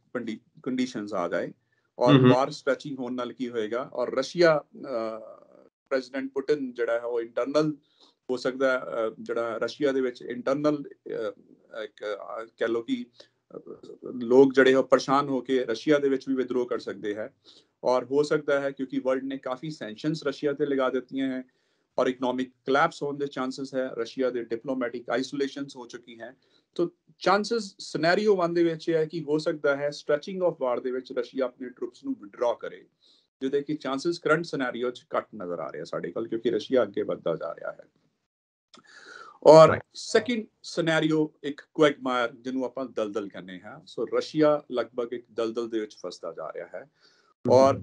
ਕੰਡੀਸ਼ਨਸ ਆ ਜਾਏ ਔਰ ਵਾਰ ਸਟ੍ਰੈਚਿੰਗ ਹੋਣ ਨਾਲ ਕੀ ਹੋਏਗਾ ਔਰ ਰਸ਼ੀਆ ਪ੍ਰੈਜ਼ੀਡੈਂਟ ਪੁਟਿਨ ਜਿਹੜਾ ਹੈ ਉਹ ਇੰਟਰਨਲ ਹੋ ਸਕਦਾ ਜਿਹੜਾ ਰਸ਼ੀਆ ਦੇ ਵਿੱਚ ਇੰਟਰਨਲ ਇੱਕ ਕਹ ਲੋ ਕਿ ਲੋਕ ਜਿਹੜੇ ਹੋ ਪਰੇਸ਼ਾਨ ਹੋ ਕੇ ਰਸ਼ੀਆ ਦੇ ਵਿੱਚ ਵੀ ਵਿਦਰੋਹ ਕਰ ਸਕਦੇ ਹੈ ਔਰ ਹੋ ਸਕਦਾ ਹੈ ਕਿਉਂਕਿ ਵਰਲਡ ਨੇ ਕਾਫੀ ਸੈਂਕਸ਼ਨਸ ਰਸ਼ੀਆ ਤੇ ਲਗਾ ਦਿੱਤੀਆਂ ਹੈ ਔਰ ਇਕਨੋਮਿਕ ਕਲੈਪਸ ਹੋਣ ਦੇ ਚਾਂਸਸ ਹੈ ਰਸ਼ੀਆ ਦੇ ਡਿਪਲੋਮੈਟਿਕ ਆਈਸੋਲੇਸ਼ਨਸ ਹੋ ਚੁੱਕੀ ਹੈ ਤੋ ਚਾਂਸਸ ਸਿਨੈਰੀਓ 1 ਦੇ ਵਿੱਚ ਇਹ ਹੈ ਕਿ ਹੋ ਸਕਦਾ ਹੈ ਸਟ੍ਰੈਚਿੰਗ ਆਫ ਵਾਰ ਦੇ ਵਿੱਚ ਰਸ਼ੀਆ ਆਪਣੇ ਟਰੂਪਸ ਨੂੰ ਵਿਡਰਾ ਕਰੇ ਜਿਹਦੇ ਕਿ ਚਾਂਸਸ ਕਰੰਟ ਸਿਨੈਰੀਓ 'ਚ ਘੱਟ ਨਜ਼ਰ ਆ ਰਿਹਾ ਸਾਡੇ ਕੋਲ ਕਿਉਂਕਿ ਰਸ਼ੀਆ ਅੱਗੇ ਵੱਧਦਾ ਜਾ ਰਿਹਾ ਹੈ। ਔਰ ਸੈਕਿੰਡ ਸਿਨੈਰੀਓ ਇੱਕ ਕੁਐਗਮਾਇਰ ਜਿਹਨੂੰ ਆਪਾਂ ਦਲਦਲ ਕਹਿੰਦੇ ਹਾਂ। ਸੋ ਰਸ਼ੀਆ ਲਗਭਗ ਇੱਕ ਦਲਦਲ ਦੇ ਵਿੱਚ ਫਸਦਾ ਜਾ ਰਿਹਾ ਹੈ। ਔਰ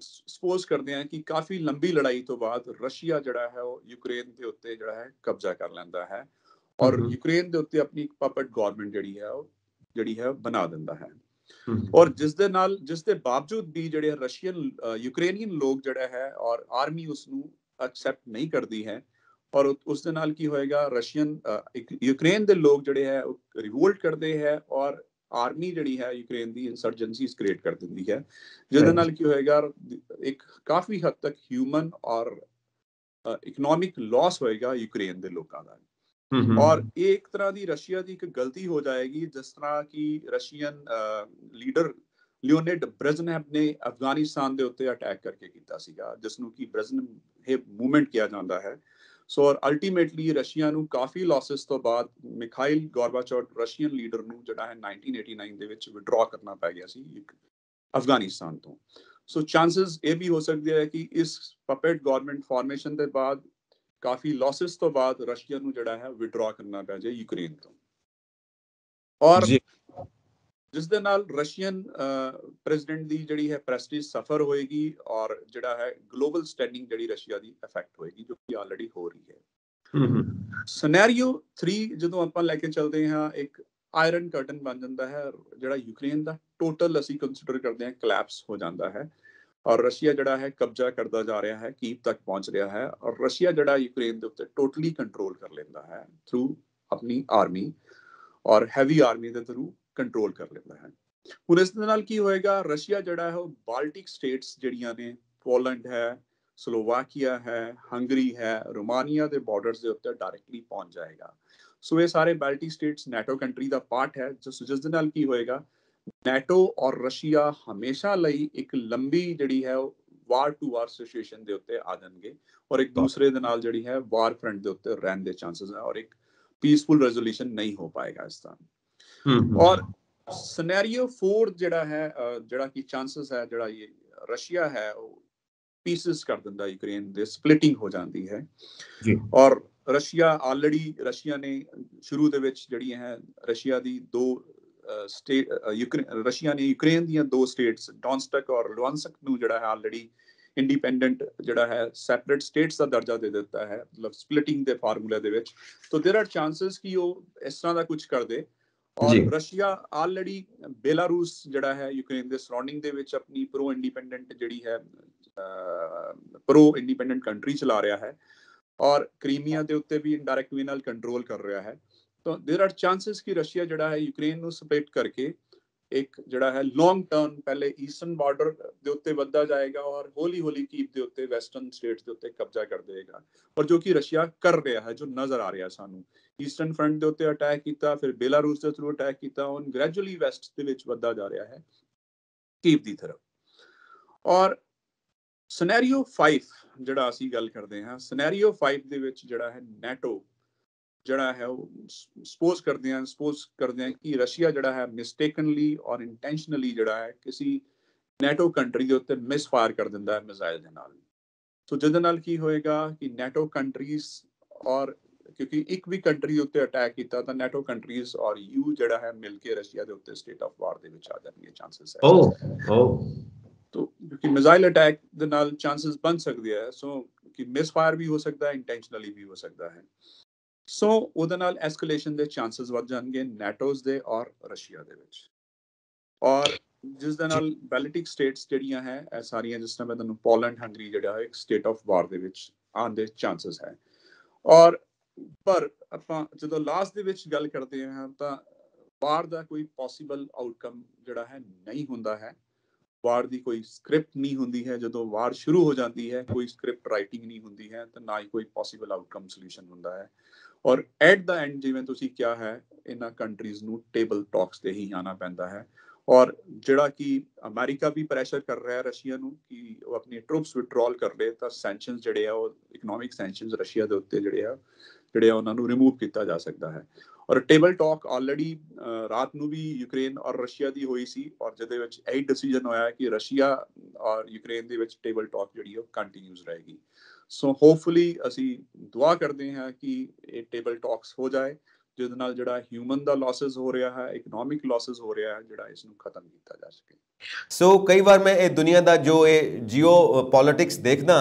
ਸਪੋਜ਼ ਕਰਦੇ ਹਾਂ ਕਿ ਕਾਫੀ ਲੰਬੀ ਲੜਾਈ ਤੋਂ ਬਾਅਦ ਰਸ਼ੀਆ ਜਿਹੜਾ ਹੈ ਉਹ ਯੂਕਰੇਨ ਦੇ ਉੱਤੇ ਜਿਹੜਾ ਹੈ ਕਬਜ਼ਾ ਕਰ ਲੈਂਦਾ ਹੈ। ਔਰ ਯੂਕਰੇਨ ਦੇ ਉੱਤੇ ਆਪਣੀ ਇੱਕ ਪਪਟ ਗਵਰਨਮੈਂਟ ਜਿਹੜੀ ਹੈ ਉਹ ਜਿਹੜੀ ਹੈ ਬਣਾ ਦਿੰਦਾ ਹੈ। ਔਰ ਜਿਸ ਦੇ ਨਾਲ ਜਿਸ ਦੇ ਬਾਵਜੂਦ ਵੀ ਜਿਹੜੇ ਰਸ਼ੀਅਨ ਯੂਕਰੇਨੀਅਨ ਲੋਕ ਜਿਹੜਾ ਹੈ ਔਰ ਆਰਮੀ ਉਸ ਨੂੰ ਐਕਸੈਪਟ ਨਹੀਂ ਕਰਦੀ ਹੈ ਔਰ ਉਸ ਦੇ ਨਾਲ ਕੀ ਹੋਏਗਾ ਰਸ਼ੀਅਨ ਯੂਕਰੇਨ ਦੇ ਲੋਕ ਜਿਹੜੇ ਹੈ ਰਿਵੋਲਟ ਕਰਦੇ ਹੈ ਔਰ ਆਰਮੀ ਜਿਹੜੀ ਹੈ ਯੂਕਰੇਨ ਦੀ ਇਨਸਰਜੈਂਸੀਸ ਕ੍ਰੀਏਟ ਕਰ ਦਿੰਦੀ ਹੈ। ਜਿਹਦੇ ਨਾਲ ਕੀ ਹੋਏਗਾ ਇੱਕ ਕਾਫੀ ਹੱਦ ਤੱਕ ਹਿਊਮਨ ਔਰ ਇਕਨੋਮਿਕ ਲਾਸ ਹੋਏਗਾ ਯੂਕਰੇਨ ਦੇ ਲੋਕਾਂ ਦਾ। ਔਰ ਇਹ ਇੱਕ ਤਰ੍ਹਾਂ ਦੀ ਰਸ਼ੀਆ ਦੀ ਇੱਕ ਗਲਤੀ ਹੋ ਜਾਏਗੀ, ਜਿਸ ਤਰ੍ਹਾਂ ਕਿ ਰਸ਼ੀਅਨ ਲੀਡਰ ਲਿਓਨਿਡ ਬ੍ਰੈਜ਼ਨੇਵ ਨੇ ਅਫਗਾਨਿਸਤਾਨ ਦੇ ਉੱਤੇ ਅਟੈਕ ਕਰਕੇ ਕੀਤਾ ਸੀਗਾ, ਜਿਸ ਨੂੰ ਕਿ ਬ੍ਰੈਜ਼ਨੇਵ ਮੂਵਮੈਂਟ ਕਿਹਾ ਜਾਂਦਾ ਹੈ। ਸੋ ਔਰ ਅਲਟੀਮੇਟਲੀ ਰਸ਼ੀਆ ਨੂੰ ਕਾਫੀ ਲਾਸਸ ਤੋਂ ਬਾਅਦ ਮਿਖਾਇਲ ਗੋਰਬਾਚੋਵ ਰਸ਼ੀਅਨ ਲੀਡਰ ਨੂੰ ਜਿਹੜਾ ਹੈ 1989 ਦੇ ਵਿੱਚ ਵਿਡਰਾ ਕਰਨਾ ਪੈ ਗਿਆ ਸੀ ਅਫਗਾਨਿਸਤਾਨ ਤੋਂ। ਸੋ ਚਾਂਸਸ ਇਹ ਵੀ ਹੋ ਸਕਦੇ ਹੈ ਕਿ ਇਸ ਪਪੇਟ ਗਵਰਨਮੈਂਟ ਫਾਰਮੇਸ਼ਨ ਦੇ ਬਾਅਦ ਕਾਫੀ ਲਾਸਸ ਤੋਂ ਬਾਅਦ ਰਸ਼ੀਆ ਨੂੰ ਜਿਹੜਾ ਹੈ ਵਿਡਰਾ ਕਰਨਾ ਪੈ ਜਾਏ ਯੂਕਰੇਨ ਤੋਂ। ਔਰ ਜਿਸ ਦੇ ਨਾਲ ਰਸ਼ੀਅਨ ਪ੍ਰੈਜ਼ੀਡੈਂਟ ਦੀ ਜਿਹੜੀ ਹੈ ਪ੍ਰੈਸਟੀਜ ਸਫਰ ਹੋਏਗੀ ਔਰ ਜਿਹੜਾ ਹੈ ਗਲੋਬਲ ਸਟੈਂਡਿੰਗ ਜਿਹੜੀ ਰਸ਼ੀਆ ਦੀ ਇਫੈਕਟ ਹੋਏਗੀ ਜੋ ਕਿ ਆਲਰੇਡੀ ਹੋ ਰਹੀ ਹੈ। ਸਿਨੈਰੀਓ 3 ਜਦੋਂ ਆਪਾਂ ਲੈ ਕੇ ਚੱਲਦੇ ਹਾਂ ਇੱਕ ਆਇਰਨ ਕਰਟਨ ਬਣ ਜਾਂਦਾ ਹੈ ਜਿਹੜਾ ਯੂਕਰੇਨ ਦਾ। ਟੋਟਲ ਅਸੀਂ ਕੰਸੀਡਰ ਕਰਦੇ ਹਾਂ ਕਲੈਪਸ ਹੋ ਜਾਂਦਾ ਹੈ। ਔਰ ਰਸ਼ੀਆ ਜਿਹੜਾ ਹੈ ਕਬਜ਼ਾ ਕਰਦਾ ਜਾ ਰਿਹਾ ਹੈ, ਕੀਪ ਤੱਕ ਪਹੁੰਚ ਰਿਹਾ ਹੈ ਔਰ ਰਸ਼ੀਆ ਜਿਹੜਾ ਯੂਕਰੇਨ ਦੇ ਉੱਤੇ ਟੋਟਲੀ ਕੰਟਰੋਲ ਕਰ ਲੈਂਦਾ ਹੈ ਥਰੂ ਆਪਣੀ ਆਰਮੀ ਔਰ ਹੈਵੀ ਆਰਮੀ ਦੇ ਥਰੂ ਕੰਟਰੋਲ ਕਰ ਲੈਂਦਾ ਹੈ। ਹੁਣ ਇਸ ਦੇ ਨਾਲ ਕੀ ਹੋਏਗਾ, ਰਸ਼ੀਆ ਜਿਹੜਾ ਹੈ ਉਹ ਬਾਲਟਿਕ ਸਟੇਟਸ ਜਿਹੜੀਆਂ ਨੇ ਪੋਲੈਂਡ ਹੈ ਸਲੋਵਾਕੀਆ ਹੈ ਹੰਗਰੀ ਹੈ ਰੋਮਾਨੀਆ ਦੇ ਬਾਰਡਰਸ ਦੇ ਉੱਤੇ ਡਾਇਰੈਕਟਲੀ ਪਹੁੰਚ ਜਾਏਗਾ। ਸੋ ਇਹ ਸਾਰੇ ਬਾਲਟਿਕ ਸਟੇਟਸ ਨਾਟੋ ਕੰਟਰੀ ਦਾ ਪਾਰਟ ਹੈ, ਜਿਸ ਜਿਸ ਦੇ ਨਾਲ ਕੀ ਹੋਏਗਾ ਨਾਟੋ ਔਰ ਰਸ਼ੀਆ ਹਮੇਸ਼ਾ ਲਈ ਇੱਕ ਲੰਬੀ ਜਿਹੜੀ ਹੈ ਵਾਰ ਟੂ ਵਾਰ ਸਿਚੁਏਸ਼ਨ ਦੇ ਉੱਤੇ ਆ ਜਾਣਗੇ ਔਰ ਇੱਕ ਦੂਸਰੇ ਦੇ ਨਾਲ ਜਿਹੜੀ ਹੈ ਵਾਰ ਫਰੰਟ ਦੇ ਉੱਤੇ ਰਹਿਣ ਦੇ ਚਾਂਸਸ ਹੈ ਔਰ ਇੱਕ ਪੀਸਫੁਲ ਰੈਜ਼ੋਲੂਸ਼ਨ ਨਹੀਂ ਹੋ ਪਾਏਗਾ ਇਸ ਤਰ੍ਹਾਂ। ਔਰ ਸਿਨੈਰੀਓ 4 ਜਿਹੜਾ ਹੈ ਜਿਹੜਾ ਕਿ ਚਾਂਸਸ ਹੈ ਜਿਹੜਾ ਇਹ ਰਸ਼ੀਆ ਹੈ ਉਹ ਪੀਸਸ ਕਰ ਦਿੰਦਾ ਯੂਕਰੇਨ ਦੇ ਸਪਲਿਟਿੰਗ ਹੋ ਜਾਂਦੀ ਹੈ। ਜੀ। ਔਰ ਰਸ਼ੀਆ ਆਲਰੇਡੀ ਰਸ਼ੀਆ ਨੇ ਸ਼ੁਰੂ ਦੇ ਵਿੱਚ ਜਿਹੜੀਆਂ ਹੈ ਰਸ਼ੀਆ ਦੀ ਦੋ ਸਟੇਟ ਰਸ਼ੀਆ ਨੇ ਯੂਕਰੇਨ ਦੀਆਂ ਦੋ ਸਟੇਟਸ ਡੌਨਸਟਕ ਔਰ ਲੁਆਂਸਕ ਨੂੰ ਜਿਹੜਾ ਹੈ ਆਲਰੇਡੀ ਇੰਡੀਪੈਂਡੈਂਟ ਜਿਹੜਾ ਹੈ ਸੈਪਰੇਟ ਸਟੇਟਸ ਦਾ ਦਰਜਾ ਦੇ ਦਿੱਤਾ ਹੈ ਮਤਲਬ ਸਪਲਿਟਿੰਗ ਦੇ ਫਾਰਮੂਲੇ ਦੇ ਵਿੱਚ ਸੋ देयर ਆਰ ਚਾਂਸਸ ਕਿ ਉਹ ਇਸ ਤਰ੍ਹਾਂ ਦਾ ਕੁਝ ਕਰ ਦੇ ਔਰ ਰਸ਼ੀਆ ਆਲਰੇਡੀ ਬੇਲਾਰੂਸ ਜਿਹੜਾ ਹੈ ਯੂਕਰੇਨ ਦੇ ਸਰਾਊਂਡਿੰਗ ਦੇ ਵਿੱਚ ਆਪਣੀ ਪ੍ਰੋ ਇੰਡੀਪੈਂਡੈਂਟ ਜਿਹੜੀ ਹੈ ਪ੍ਰੋ ਇੰਡੀਪੈਂਡੈਂਟ ਕੰਟਰੀ ਚਲਾ ਰਿਹਾ ਹੈ ਔਰ ਕ੍ਰੀਮੀਆ ਦੇ ਉੱਤੇ ਵੀ ਇਨਡਾਇਰੈਕਟ ਵੀ ਨਾਲ ਕੰਟਰੋਲ ਕਰ ਰਿਹਾ ਹੈ ਤਾਂ देयर ਆਰ ਚਾਂਸਸ ਕਿ ਰਸ਼ੀਆ ਜਿਹੜਾ ਹੈ ਯੂਕਰੇਨ ਨੂੰ ਸਪਲਿਟ ਕਰਕੇ ਇੱਕ ਜਿਹੜਾ ਹੈ ਲੌਂਗ ਟਰਮ ਪਹਿਲੇ ਈਸਟਰਨ ਬਾਰਡਰ ਦੇ ਉੱਤੇ ਵੱਧਦਾ ਜਾਏਗਾ ਔਰ ਹੌਲੀ ਹੌਲੀ ਕੀਪ ਦੇ ਉੱਤੇ ਵੈਸਟਰਨ ਸਟੇਟਸ ਦੇ ਉੱਤੇ ਕਬਜ਼ਾ ਕਰ ਦੇਗਾ ਔਰ ਜੋ ਕਿ ਰਸ਼ੀਆ ਕਰ ਰਿਹਾ ਹੈ ਜੋ ਨਜ਼ਰ ਆ ਰਿਹਾ ਸਾਨੂੰ ਈਸਟਰਨ ਫਰੰਟ ਦੇ ਉੱਤੇ ਅਟੈਕ ਕੀਤਾ ਫਿਰ ਬੇਲਾਰੂਸ ਦੇ ਥਰੂ ਅਟੈਕ ਕੀਤਾ ਹੁਣ ਗ੍ਰੈਜੂਅਲੀ ਵੈਸਟ ਦੇ ਵਿੱਚ ਵੱਧਦਾ ਜਾ ਰਿਹਾ ਹੈ ਕੀਪ ਦੀ ਤਰਫ ਔਰ ਸਿਨੈਰੀਓ 5 ਜਿਹੜਾ ਅਸੀਂ ਗੱਲ ਕਰਦੇ ਹਾਂ ਸਿਨੈਰੀਓ 5 ਦੇ ਵਿੱਚ ਜਿਹੜਾ ਹੈ ਨੈਟੋ ਜਿਹੜਾ ਹੈ ਉਹ ਸਪੋਜ਼ ਕਰਦੇ ਹਾਂ ਸਪੋਜ਼ ਕਰਦੇ ਹਾਂ ਕਿ ਰਸ਼ੀਆ ਜਿਹੜਾ ਹੈ ਮਿਸਟੇਕਨਲੀ ਔਰ ਇੰਟੈਂਸ਼ਨਲੀ ਜਿਹੜਾ ਹੈ ਕਿਸੇ ਨੈਟੋ ਕੰਟਰੀ ਦੇ ਉੱਤੇ ਮਿਸਫਾਇਰ ਕਰ ਦਿੰਦਾ ਹੈ ਮਿਜ਼ਾਈਲ ਦੇ ਨਾਲ। ਸੋ ਜਿਹਦੇ ਨਾਲ ਕੀ ਹੋਏਗਾ ਕਿ ਨੈਟੋ ਕੰਟਰੀਜ਼ ਔਰ ਕਿਉਂਕਿ ਇੱਕ ਵੀ ਕੰਟਰੀ ਉੱਤੇ ਅਟੈਕ ਕੀਤਾ ਤਾਂ ਨੈਟੋ ਕੰਟਰੀਜ਼ ਔਰ ਯੂ ਜਿਹੜਾ ਹੈ ਮਿਲ ਕੇ ਰਸ਼ੀਆ ਦੇ ਉੱਤੇ ਸਟੇਟ ਆਫ ਵਾਰ ਦੇ ਵਿੱਚ ਆ ਜਾਣਗੇ ਚਾਂਸਸ ਹੈ। ਓ ਓ ਤੋ ਕਿਉਂਕਿ ਮਿਜ਼ਾਈਲ ਅਟੈਕ ਦੇ ਨਾਲ ਚਾਂਸਸ ਬਣ ਸਕਦੇ ਆ ਸੋ ਕਿ ਮਿਸਫਾਇਰ ਵੀ ਹੋ ਸਕਦਾ ਹੈ ਇੰਟੈਂਸ਼ਨਲੀ ਵੀ ਹੋ ਸਕਦਾ ਹੈ। ਸੋ ਉਹਦੇ ਨਾਲ ਐਸਕੇਲੇਸ਼ਨ ਦੇ ਚਾਂਸਸ ਵੱਧ ਜਾਣਗੇ ਨੈਟੋਸ ਦੇ ਔਰ ਰਸ਼ੀਆ ਦੇ ਵਿੱਚ। ਔਰ ਜਿਸ ਦੇ ਨਾਲ ਬੈਲਟਿਕ ਸਟੇਟਸ ਜਿਹੜੀਆਂ ਹੈ ਇਹ ਸਾਰੀਆਂ ਜਿਸ ਤਰ੍ਹਾਂ ਮੈਂ ਤੁਹਾਨੂੰ ਪੋਲੈਂਡ ਹੰਗਰੀ ਜਿਹੜਾ ਇੱਕ ਸਟੇਟ ਆਫ ਵਾਰ ਦੇ ਵਿੱਚ ਆਉਣ ਦੇ ਚਾਂਸਸ ਹੈ। ਔਰ ਪਰ ਆਪਾਂ ਜਦੋਂ ਲਾਸਟ ਦੇ ਵਿੱਚ ਗੱਲ ਕਰਦੇ ਹਾਂ ਤਾਂ ਵਾਰ ਦਾ ਕੋਈ ਪੋਸੀਬਲ ਆਊਟਕਮ ਜਿਹੜਾ ਹੈ ਨਹੀਂ ਹੁੰਦਾ ਹੈ। ਵਾਰ ਦੀ ਕੋਈ ਸਕ੍ਰਿਪਟ ਨਹੀਂ ਹੁੰਦੀ ਹੈ। ਜਦੋਂ ਵਾਰ ਸ਼ੁਰੂ ਹੋ ਜਾਂਦੀ ਹੈ ਕੋਈ ਸਕ੍ਰਿਪਟ ਰਾਈਟਿੰਗ ਨਹੀਂ ਹੁੰਦੀ ਹੈ ਤਾਂ ਨਾ ਹੀ ਕੋਈ ਪੋਸੀਬਲ ਆਊਟਕਮ ਸੋਲੂਸ਼ਨ ਹੁੰਦਾ ਹੈ। ਔਰ ਐਟ ਦਾ ਐਂਡ ਜਿਵੇਂ ਤੁਸੀਂ ਕਿਹਾ ਹੈ, ਇਹਨਾਂ ਕੰਟਰੀਜ਼ ਨੂੰ ਟੇਬਲ ਟਾਕਸ ਤੇ ਹੀ ਆਣਾ ਪੈਂਦਾ ਹੈ। ਔਰ ਜਿਹੜਾ ਕਿ ਅਮਰੀਕਾ ਵੀ ਪ੍ਰੈਸ਼ਰ ਕਰ ਰਿਹਾ ਹੈ ਰਸ਼ੀਆ ਨੂੰ ਕਿ ਉਹ ਆਪਣੀ ਟਰੂਪਸ ਵਿਡਰਾਲ ਕਰ ਲੇ, ਤਾਂ ਸੈਂਕਸ਼ਨਸ ਜਿਹੜੇ ਆ, ਉਹ ਇਕਨੋਮਿਕ ਸੈਂਕਸ਼ਨਸ ਰਸ਼ੀਆ ਦੇ ਉੱਤੇ ਜਿਹੜੇ ਆ ਜਿਹੜੇ ਆ ਉਹਨਾਂ ਨੂੰ ਰਿਮੂਵ ਕੀਤਾ ਜਾ ਸਕਦਾ ਹੈ। ਔਰ ਟੇਬਲ ਟਾਕ ਆਲਰੇਡੀ ਰਾਤ ਨੂੰ ਵੀ ਯੂਕਰੇਨ ਔਰ ਰਸ਼ੀਆ ਦੀ ਹੋਈ ਸੀ ਔਰ ਜਿਹਦੇ ਵਿੱਚ ਇਹ ਡਿਸੀਜਨ ਹੋਇਆ ਕਿ ਰਸ਼ੀਆ ਔਰ ਯੂਕਰੇਨ ਦੇ ਵਿੱਚ ਟੇਬਲ ਟਾਕ ਜਿਹੜੀ ਉਹ ਕੰਟੀਨਿਊਸ ਰਹੇਗੀ। ਸੋ ਹੋਪਫੁਲੀ ਅਸੀਂ ਦੁਆ ਕਰਦੇ ਹਾਂ ਕਿ ਇਹ ਟੇਬਲ ਟਾਕਸ ਹੋ ਜਾਏ, ਜਿਹਦੇ ਨਾਲ ਜਿਹੜਾ ਹਿਊਮਨ ਦਾ ਲਾਸਸ ਹੋ ਰਿਹਾ ਹੈ ਇਕਨੋਮਿਕ ਲਾਸਸ ਹੋ ਰਿਹਾ ਹੈ, ਜਿਹੜਾ ਇਸ ਨੂੰ ਖਤਮ ਕੀਤਾ ਜਾ ਸਕੇ। ਸੋ ਕਈ ਵਾਰ ਮੈਂ ਇਹ ਦੁਨੀਆ ਦਾ ਜੋ ਇਹ ਜੀਓ ਪੋਲਿਟਿਕਸ ਦੇਖਦਾ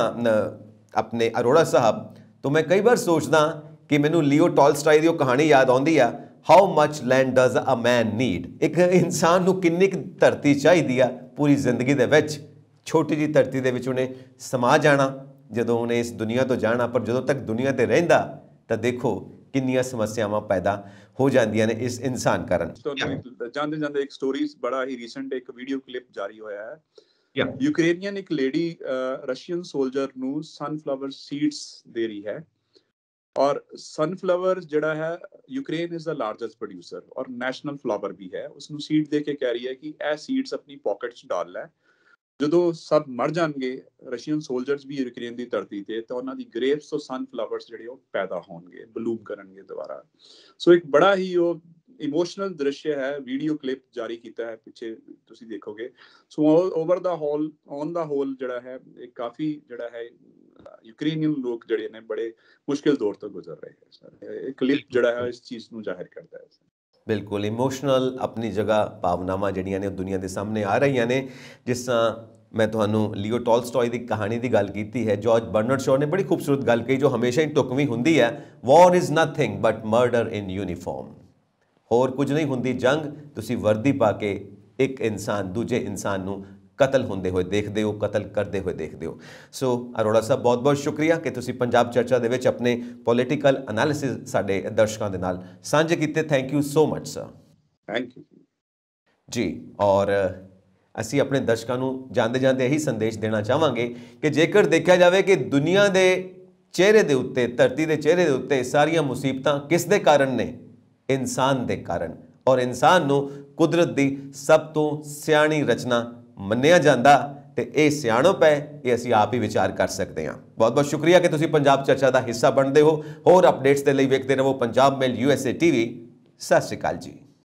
ਆਪਣੇ ਅਰੋੜਾ ਸਾਹਿਬ, ਤਾਂ ਮੈਂ ਕਈ ਵਾਰ ਸੋਚਦਾ ਕਿ ਮੈਨੂੰ ਲੀਓ ਟੋਲਸਟਾਈ ਦੀ ਉਹ ਕਹਾਣੀ ਯਾਦ ਆਉਂਦੀ ਆ how much land does a man need ਇੱਕ ਇਨਸਾਨ ਨੂੰ ਕਿੰਨੀ ਕੁ ਧਰਤੀ ਚਾਹੀਦੀ ਆ ਪੂਰੀ ਜ਼ਿੰਦਗੀ ਦੇ ਵਿੱਚ। ਛੋਟੀ ਜੀ ਧਰਤੀ ਦੇ ਵਿੱਚ ਉਹਨੇ ਸਮਾ ਜਾਣਾ ਜਦੋਂ ਉਹਨੇ ਇਸ ਦੁਨੀਆ ਤੋਂ ਜਾਣਾ ਪਰ ਜਦੋਂ ਤੱਕ ਦੁਨੀਆ ਤੇ ਰਹਿੰਦਾ ਤਾਂ ਦੇਖੋ ਕਿੰਨੀਆਂ ਸਮੱਸਿਆਵਾਂ ਪੈਦਾ ਹੋ ਜਾਂਦੀਆਂ ਨੇ ਇਸ ਇਨਸਾਨ ਕਾਰਨ। ਜਾਂਦੇ ਜਾਂਦੇ ਇੱਕ ਸਟੋਰੀ ਬੜਾ ਹੀ ਰੀਸੈਂਟ ਇੱਕ ਵੀਡੀਓ ਕਲਿੱਪ ਜਾਰੀ ਹੋਇਆ ਹੈ। ਯੂਕਰੇਨੀਅਨ ਇੱਕ ਲੇਡੀ ਰਸ਼ੀਅਨ ਸੋਲਜਰ ਨੂੰ ਸਨਫਲਾਵਰ ਸੀਡਸ ਦੇ ਰਹੀ ਹੈ। ਔਰ ਸਨਫਲਾਵਰ ਜਿਹੜਾ ਹੈ Ukraine is the largest producer ਔਰ ਨੈਸ਼ਨਲ ਫਲਾਵਰ ਵੀ ਹੈ। ਉਸ ਨੂੰ ਸੀਡ ਦੇ ਕੇ ਕਹਿ ਰਹੀ ਹੈ ਕਿ ਇਹ ਸੀਡਸ ਆਪਣੀ ਪਾਕਟ 'ਚ ਡਾਲ ਲੈ ਜਦੋਂ ਸਭ ਮਰ ਜਾਣਗੇ, ਰਸ਼ੀਅਨ ਸੋਲਜਰਸ ਵੀ ਯੂਕਰੇਨ ਦੀ ਧਰਤੀ ਤੇ, ਤਾਂ ਉਹਨਾਂ ਦੀ ਗ੍ਰੇਵਸ ਤੋਂ ਸਨਫਲਾਵਰਸ ਜਿਹੜੇ ਉਹ ਪੈਦਾ ਹੋਣਗੇ ਬਲੂਮ ਕਰਨਗੇ ਦੁਬਾਰਾ। ਸੋ ਇੱਕ ਬੜਾ ਹੀ ਉਹ ਇਮੋਸ਼ਨਲ ਦ੍ਰਿਸ਼ ਹੈ ਵੀਡੀਓ ਕਲਿੱਪ ਜਾਰੀ ਕੀਤਾ ਹੈ, ਪਿੱਛੇ ਤੁਸੀਂ ਦੇਖੋਗੇ। So over the whole on the whole ਜਿਹੜਾ ਹੈ, ਇਹ ਕਾਫੀ ਜਿਹੜਾ ਹੈ, ਯੂਕਰੇਨੀਅਨ ਲੋਕ ਜਿਹੜੇ ਨੇ, ਬੜੇ ਮੁਸ਼ਕਿਲ ਦੌਰ ਤੋਂ ਗੁਜ਼ਰ ਰਹੇ ਹੈ, ਸਰ। ਇਹ ਕਲਿੱਪ ਜਿਹੜਾ ਹੈ, ਇਸ ਚੀਜ਼ ਨੂੰ ਜ਼ਾਹਿਰ ਕਰਦਾ ਹੈ ਬਿਲਕੁਲ ਇਮੋਸ਼ਨਲ ਆਪਣੀ ਜਗ੍ਹਾ ਭਾਵਨਾਵਾਂ ਜਿਹੜੀਆਂ ਨੇ ਉਹ ਦੁਨੀਆ ਦੇ ਸਾਹਮਣੇ ਆ ਰਹੀਆਂ ਨੇ। ਜਿਸ ਤਰ੍ਹਾਂ ਮੈਂ ਤੁਹਾਨੂੰ ਲੀਓ ਟੋਲਸਟੋਏ ਦੀ ਕਹਾਣੀ ਦੀ ਗੱਲ ਕੀਤੀ ਹੈ ਜਾਰਜ ਬਰਨਰਡ ਸ਼ੋ ਨੇ ਬੜੀ ਖੂਬਸੂਰਤ ਗੱਲ ਕਹੀ ਜੋ ਹਮੇਸ਼ਾ ਹੀ ਟੁਕਵੀਂ ਹੁੰਦੀ ਹੈ war is nothing but murder in uniform ਹੋਰ ਕੁਝ ਨਹੀਂ ਹੁੰਦੀ ਜੰਗ, ਤੁਸੀਂ ਵਰਦੀ ਪਾ ਕੇ ਇੱਕ ਇਨਸਾਨ ਦੂਜੇ ਇਨਸਾਨ ਨੂੰ ਕਤਲ ਹੁੰਦੇ ਹੋਏ ਦੇਖਦੇ ਹੋ ਕਤਲ ਕਰਦੇ ਹੋਏ ਦੇਖਦੇ ਹੋ। ਸੋ ਅਰੋੜਾ ਸਾਹਿਬ ਬਹੁਤ ਬਹੁਤ ਸ਼ੁਕਰੀਆ ਕਿ ਤੁਸੀਂ ਪੰਜਾਬ ਚਰਚਾ ਦੇ ਵਿੱਚ ਆਪਣੇ ਪੋਲਿਟੀਕਲ ਐਨਾਲਿਸਿਸ ਸਾਡੇ ਦਰਸ਼ਕਾਂ ਦੇ ਨਾਲ ਸਾਂਝੇ ਕੀਤੇ। Thank you so much sir thank you ਜੀ ਔਰ ਅਸੀਂ ਆਪਣੇ ਦਰਸ਼ਕਾਂ ਨੂੰ ਜਾਂਦੇ ਜਾਂਦੇ ਇਹੀ ਸੰਦੇਸ਼ ਦੇਣਾ ਚਾਹਾਂਗੇ ਕਿ ਜੇਕਰ ਦੇਖਿਆ ਜਾਵੇ ਕਿ ਦੁਨੀਆ ਦੇ ਚਿਹਰੇ ਦੇ ਉੱਤੇ ਧਰਤੀ ਦੇ ਚਿਹਰੇ ਦੇ ਉੱਤੇ ਸਾਰੀਆਂ ਮੁਸੀਬਤਾਂ ਕਿਸ ਦੇ ਕਾਰਨ ਨੇ? ਇਨਸਾਨ ਦੇ ਕਾਰਨ। ਔਰ ਇਨਸਾਨ ਨੂੰ ਕੁਦਰਤ ਦੀ ਸਭ ਤੋਂ ਸਿਆਣੀ ਰਚਨਾ ਮੰਨਿਆ ਜਾਂਦਾ ਤੇ ਇਹ ਸਿਆਣਪ ਹੈ, ਇਹ ਅਸੀਂ ਆਪ ਹੀ ਵਿਚਾਰ ਕਰ ਸਕਦੇ ਹਾਂ। ਬਹੁਤ ਬਹੁਤ ਸ਼ੁਕਰੀਆ ਕਿ ਤੁਸੀਂ ਪੰਜਾਬ ਚਰਚਾ ਦਾ ਹਿੱਸਾ ਬਣਦੇ ਹੋ। ਹੋਰ ਅਪਡੇਟਸ ਦੇ ਲਈ ਵੇਖਦੇ ਰਹੋ ਪੰਜਾਬ ਮੇਲ ਯੂਐਸਏ ਟੀਵੀ ਸਤਿ ਸ਼੍ਰੀ ਅਕਾਲ ਜੀ।